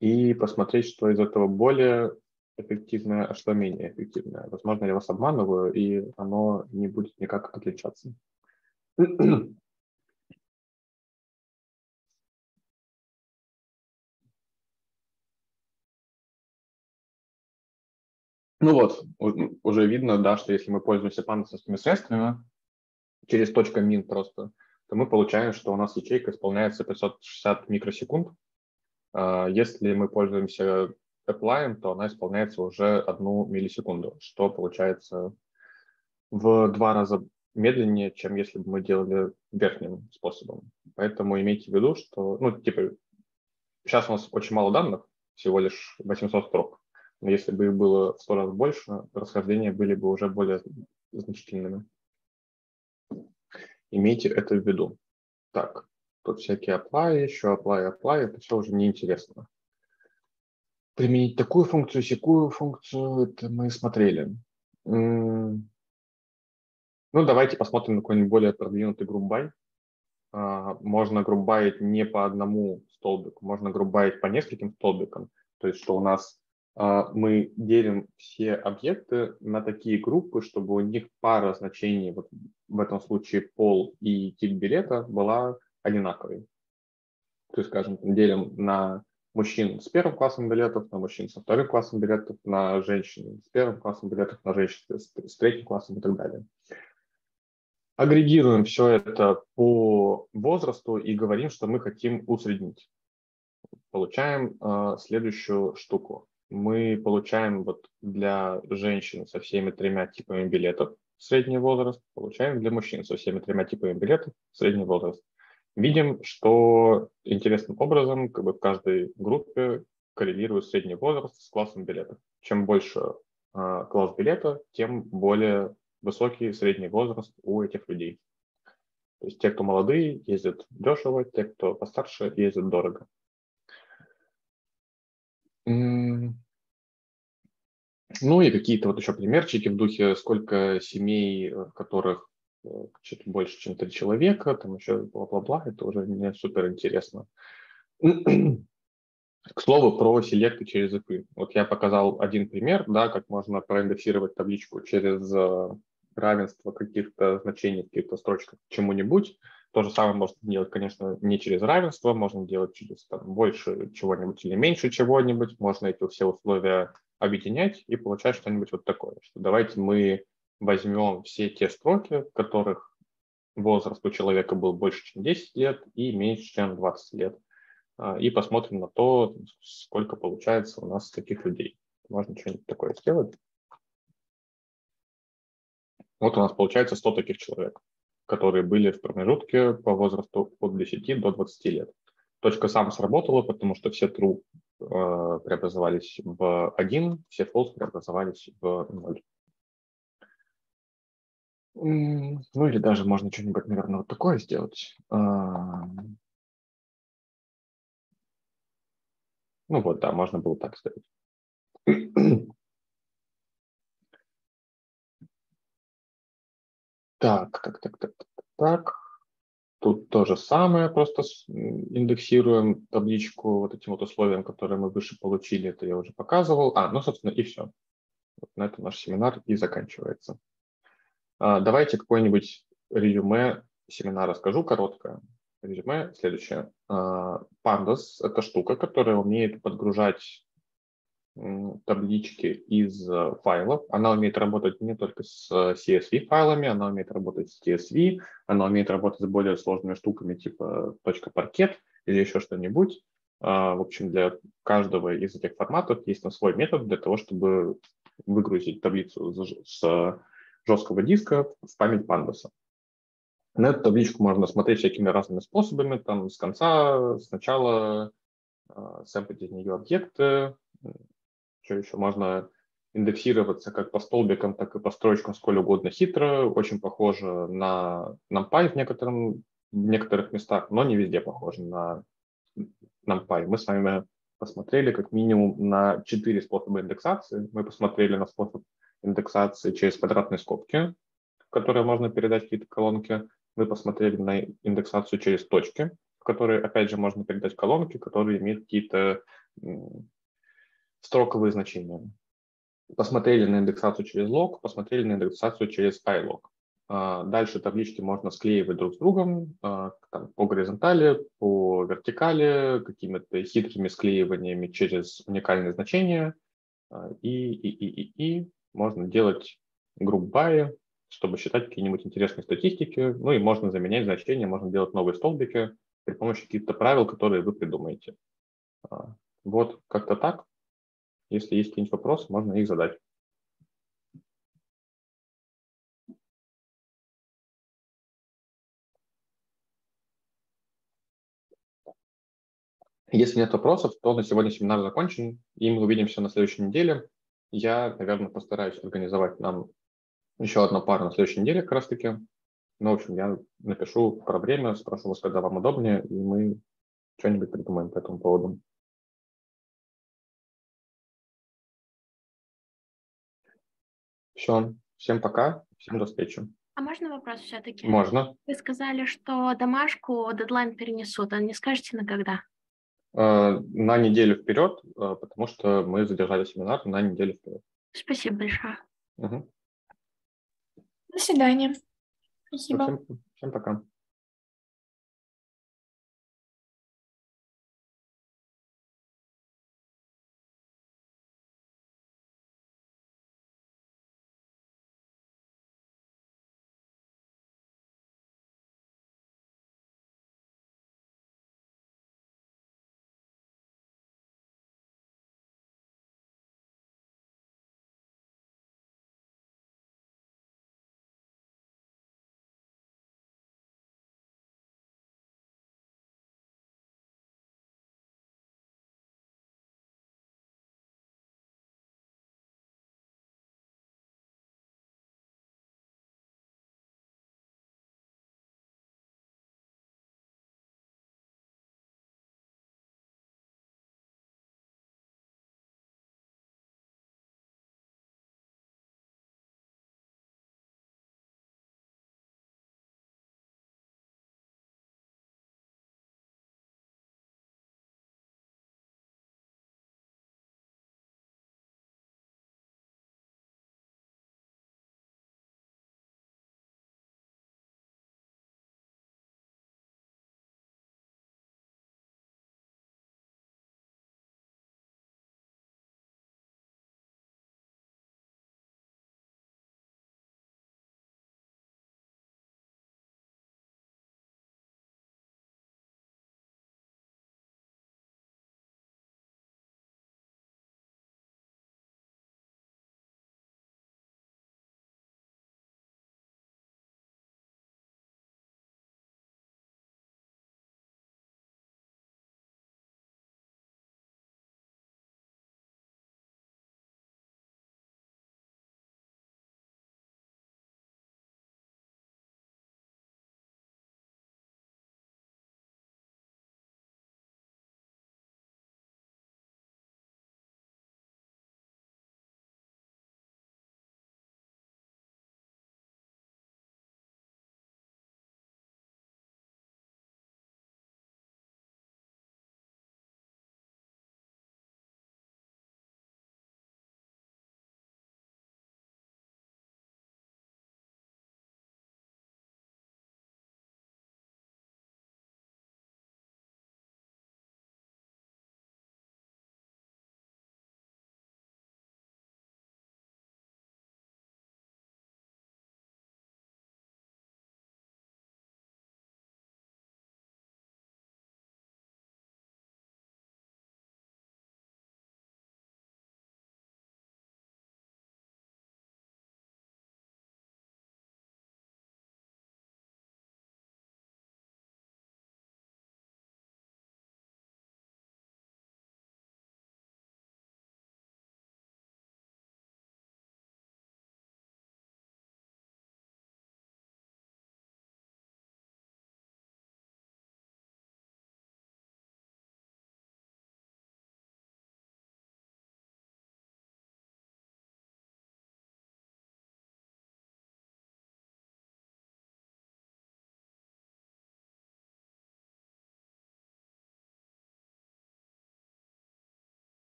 И посмотреть, что из этого более эффективное, а что менее эффективное. Возможно, я вас обманываю, и оно не будет никак отличаться. Ну вот, уже видно, да, что если мы пользуемся пандасовскими средствами, через точка min просто, то мы получаем, что у нас ячейка исполняется 560 микросекунд, если мы пользуемся apply, то она исполняется уже одну миллисекунду, что получается в два раза медленнее, чем если бы мы делали верхним способом. Поэтому имейте в виду, что, ну, типа, сейчас у нас очень мало данных, всего лишь 800 строк. Но если бы их было в 100 раз больше, расхождения были бы уже более значительными. Имейте это в виду. Так, Тут всякие apply, еще apply, apply, это все уже неинтересно. Применить такую функцию, секую функцию, это мы смотрели. Ну, давайте посмотрим на какой-нибудь более продвинутый грубай. А, можно грубаить не по одному столбику, можно грубаить по нескольким столбикам. То есть, что у нас а, мы делим все объекты на такие группы, чтобы у них пара значений, вот в этом случае пол и тип билета, была одинаковый. То есть, скажем, делим на мужчин с первым классом билетов, на мужчин со вторым классом билетов, на женщин с первым классом билетов, на женщин с, третьим классом и так далее. Агрегируем все это по возрасту и говорим, что мы хотим усреднить. Получаем э, следующую штуку. Мы получаем вот для женщин со всеми тремя типами билетов средний возраст, получаем для мужчин со всеми тремя типами билетов средний возраст видим, что интересным образом как бы в каждой группе коррелирует средний возраст с классом билета. Чем больше э, класс билета, тем более высокий средний возраст у этих людей. То есть те, кто молодые, ездят дешево, те, кто постарше, ездят дорого. Ну и какие-то вот еще примерчики в духе, сколько семей, в которых чуть больше, чем три человека, там еще бла-бла-бла, это уже мне супер интересно. К слову, про селекты через IP. Вот я показал один пример, да, как можно проиндексировать табличку через э, равенство каких-то значений каких-то строчках к чему-нибудь. То же самое можно делать, конечно, не через равенство, можно делать через там, больше чего-нибудь или меньше чего-нибудь. Можно эти все условия объединять и получать что-нибудь вот такое. Что давайте мы возьмем все те строки, в которых возраст у человека был больше, чем 10 лет и меньше, чем 20 лет, а, и посмотрим на то, сколько получается у нас таких людей. Можно что-нибудь такое сделать. Вот у нас получается 100 таких человек, которые были в промежутке по возрасту от 10 до 20 лет. Точка сам сработала, потому что все true э, преобразовались в 1, все false преобразовались в 0. Ну или даже можно что-нибудь, наверное, вот такое сделать. А, ну вот, да, можно было так сделать. Так, так, так, так, так, так. Тут то же самое, просто индексируем табличку вот этим вот условиям, которые мы выше получили, это я уже показывал. А, ну, собственно, и все. Вот на этом наш семинар и заканчивается. А, давайте какой-нибудь резюме семинара скажу, короткое. Резюме следующее. А, Pandas – это штука, которая умеет подгружать таблички из э, файлов. Она умеет работать не только с э, CSV файлами, она умеет работать с CSV, она умеет работать с более сложными штуками типа .паркет или еще что-нибудь. А, в общем, для каждого из этих форматов есть на свой метод для того, чтобы выгрузить таблицу с жесткого диска в память пандаса. На эту табличку можно смотреть всякими разными способами, там с конца, сначала э, сэмплить из нее объекты, что еще можно индексироваться как по столбикам, так и по строчкам сколь угодно хитро, очень похоже на NumPy в, некотором, в некоторых местах, но не везде похоже на NumPy. Мы с вами посмотрели как минимум на четыре способа индексации. Мы посмотрели на способ индексации через квадратные скобки, в которые можно передать какие-то колонки. Мы посмотрели на индексацию через точки, в которые, опять же, можно передать колонки, которые имеют какие-то строковые значения. Посмотрели на индексацию через лог, посмотрели на индексацию через iLog. А, дальше таблички можно склеивать друг с другом а, там, по горизонтали, по вертикали, какими-то хитрыми склеиваниями через уникальные значения. А, и, и, и, и, и можно делать групп-баи, чтобы считать какие-нибудь интересные статистики. Ну и можно заменять значения, можно делать новые столбики при помощи каких-то правил, которые вы придумаете. А, вот как-то так. Если есть какие-нибудь вопросы, можно их задать. Если нет вопросов, то на сегодня семинар закончен, и мы увидимся на следующей неделе. Я, наверное, постараюсь организовать нам еще одну пару на следующей неделе как раз-таки. Ну, в общем, я напишу про время, спрошу вас, когда вам удобнее, и мы что-нибудь придумаем по этому поводу. Все, всем пока, всем до встречи. А можно вопрос все-таки? Можно. Вы сказали, что домашку дедлайн перенесут, а не скажете на когда? Э, на неделю вперед, э, потому что мы задержали семинар на неделю вперед. Спасибо большое. Угу. До свидания. Спасибо. Всем, всем пока.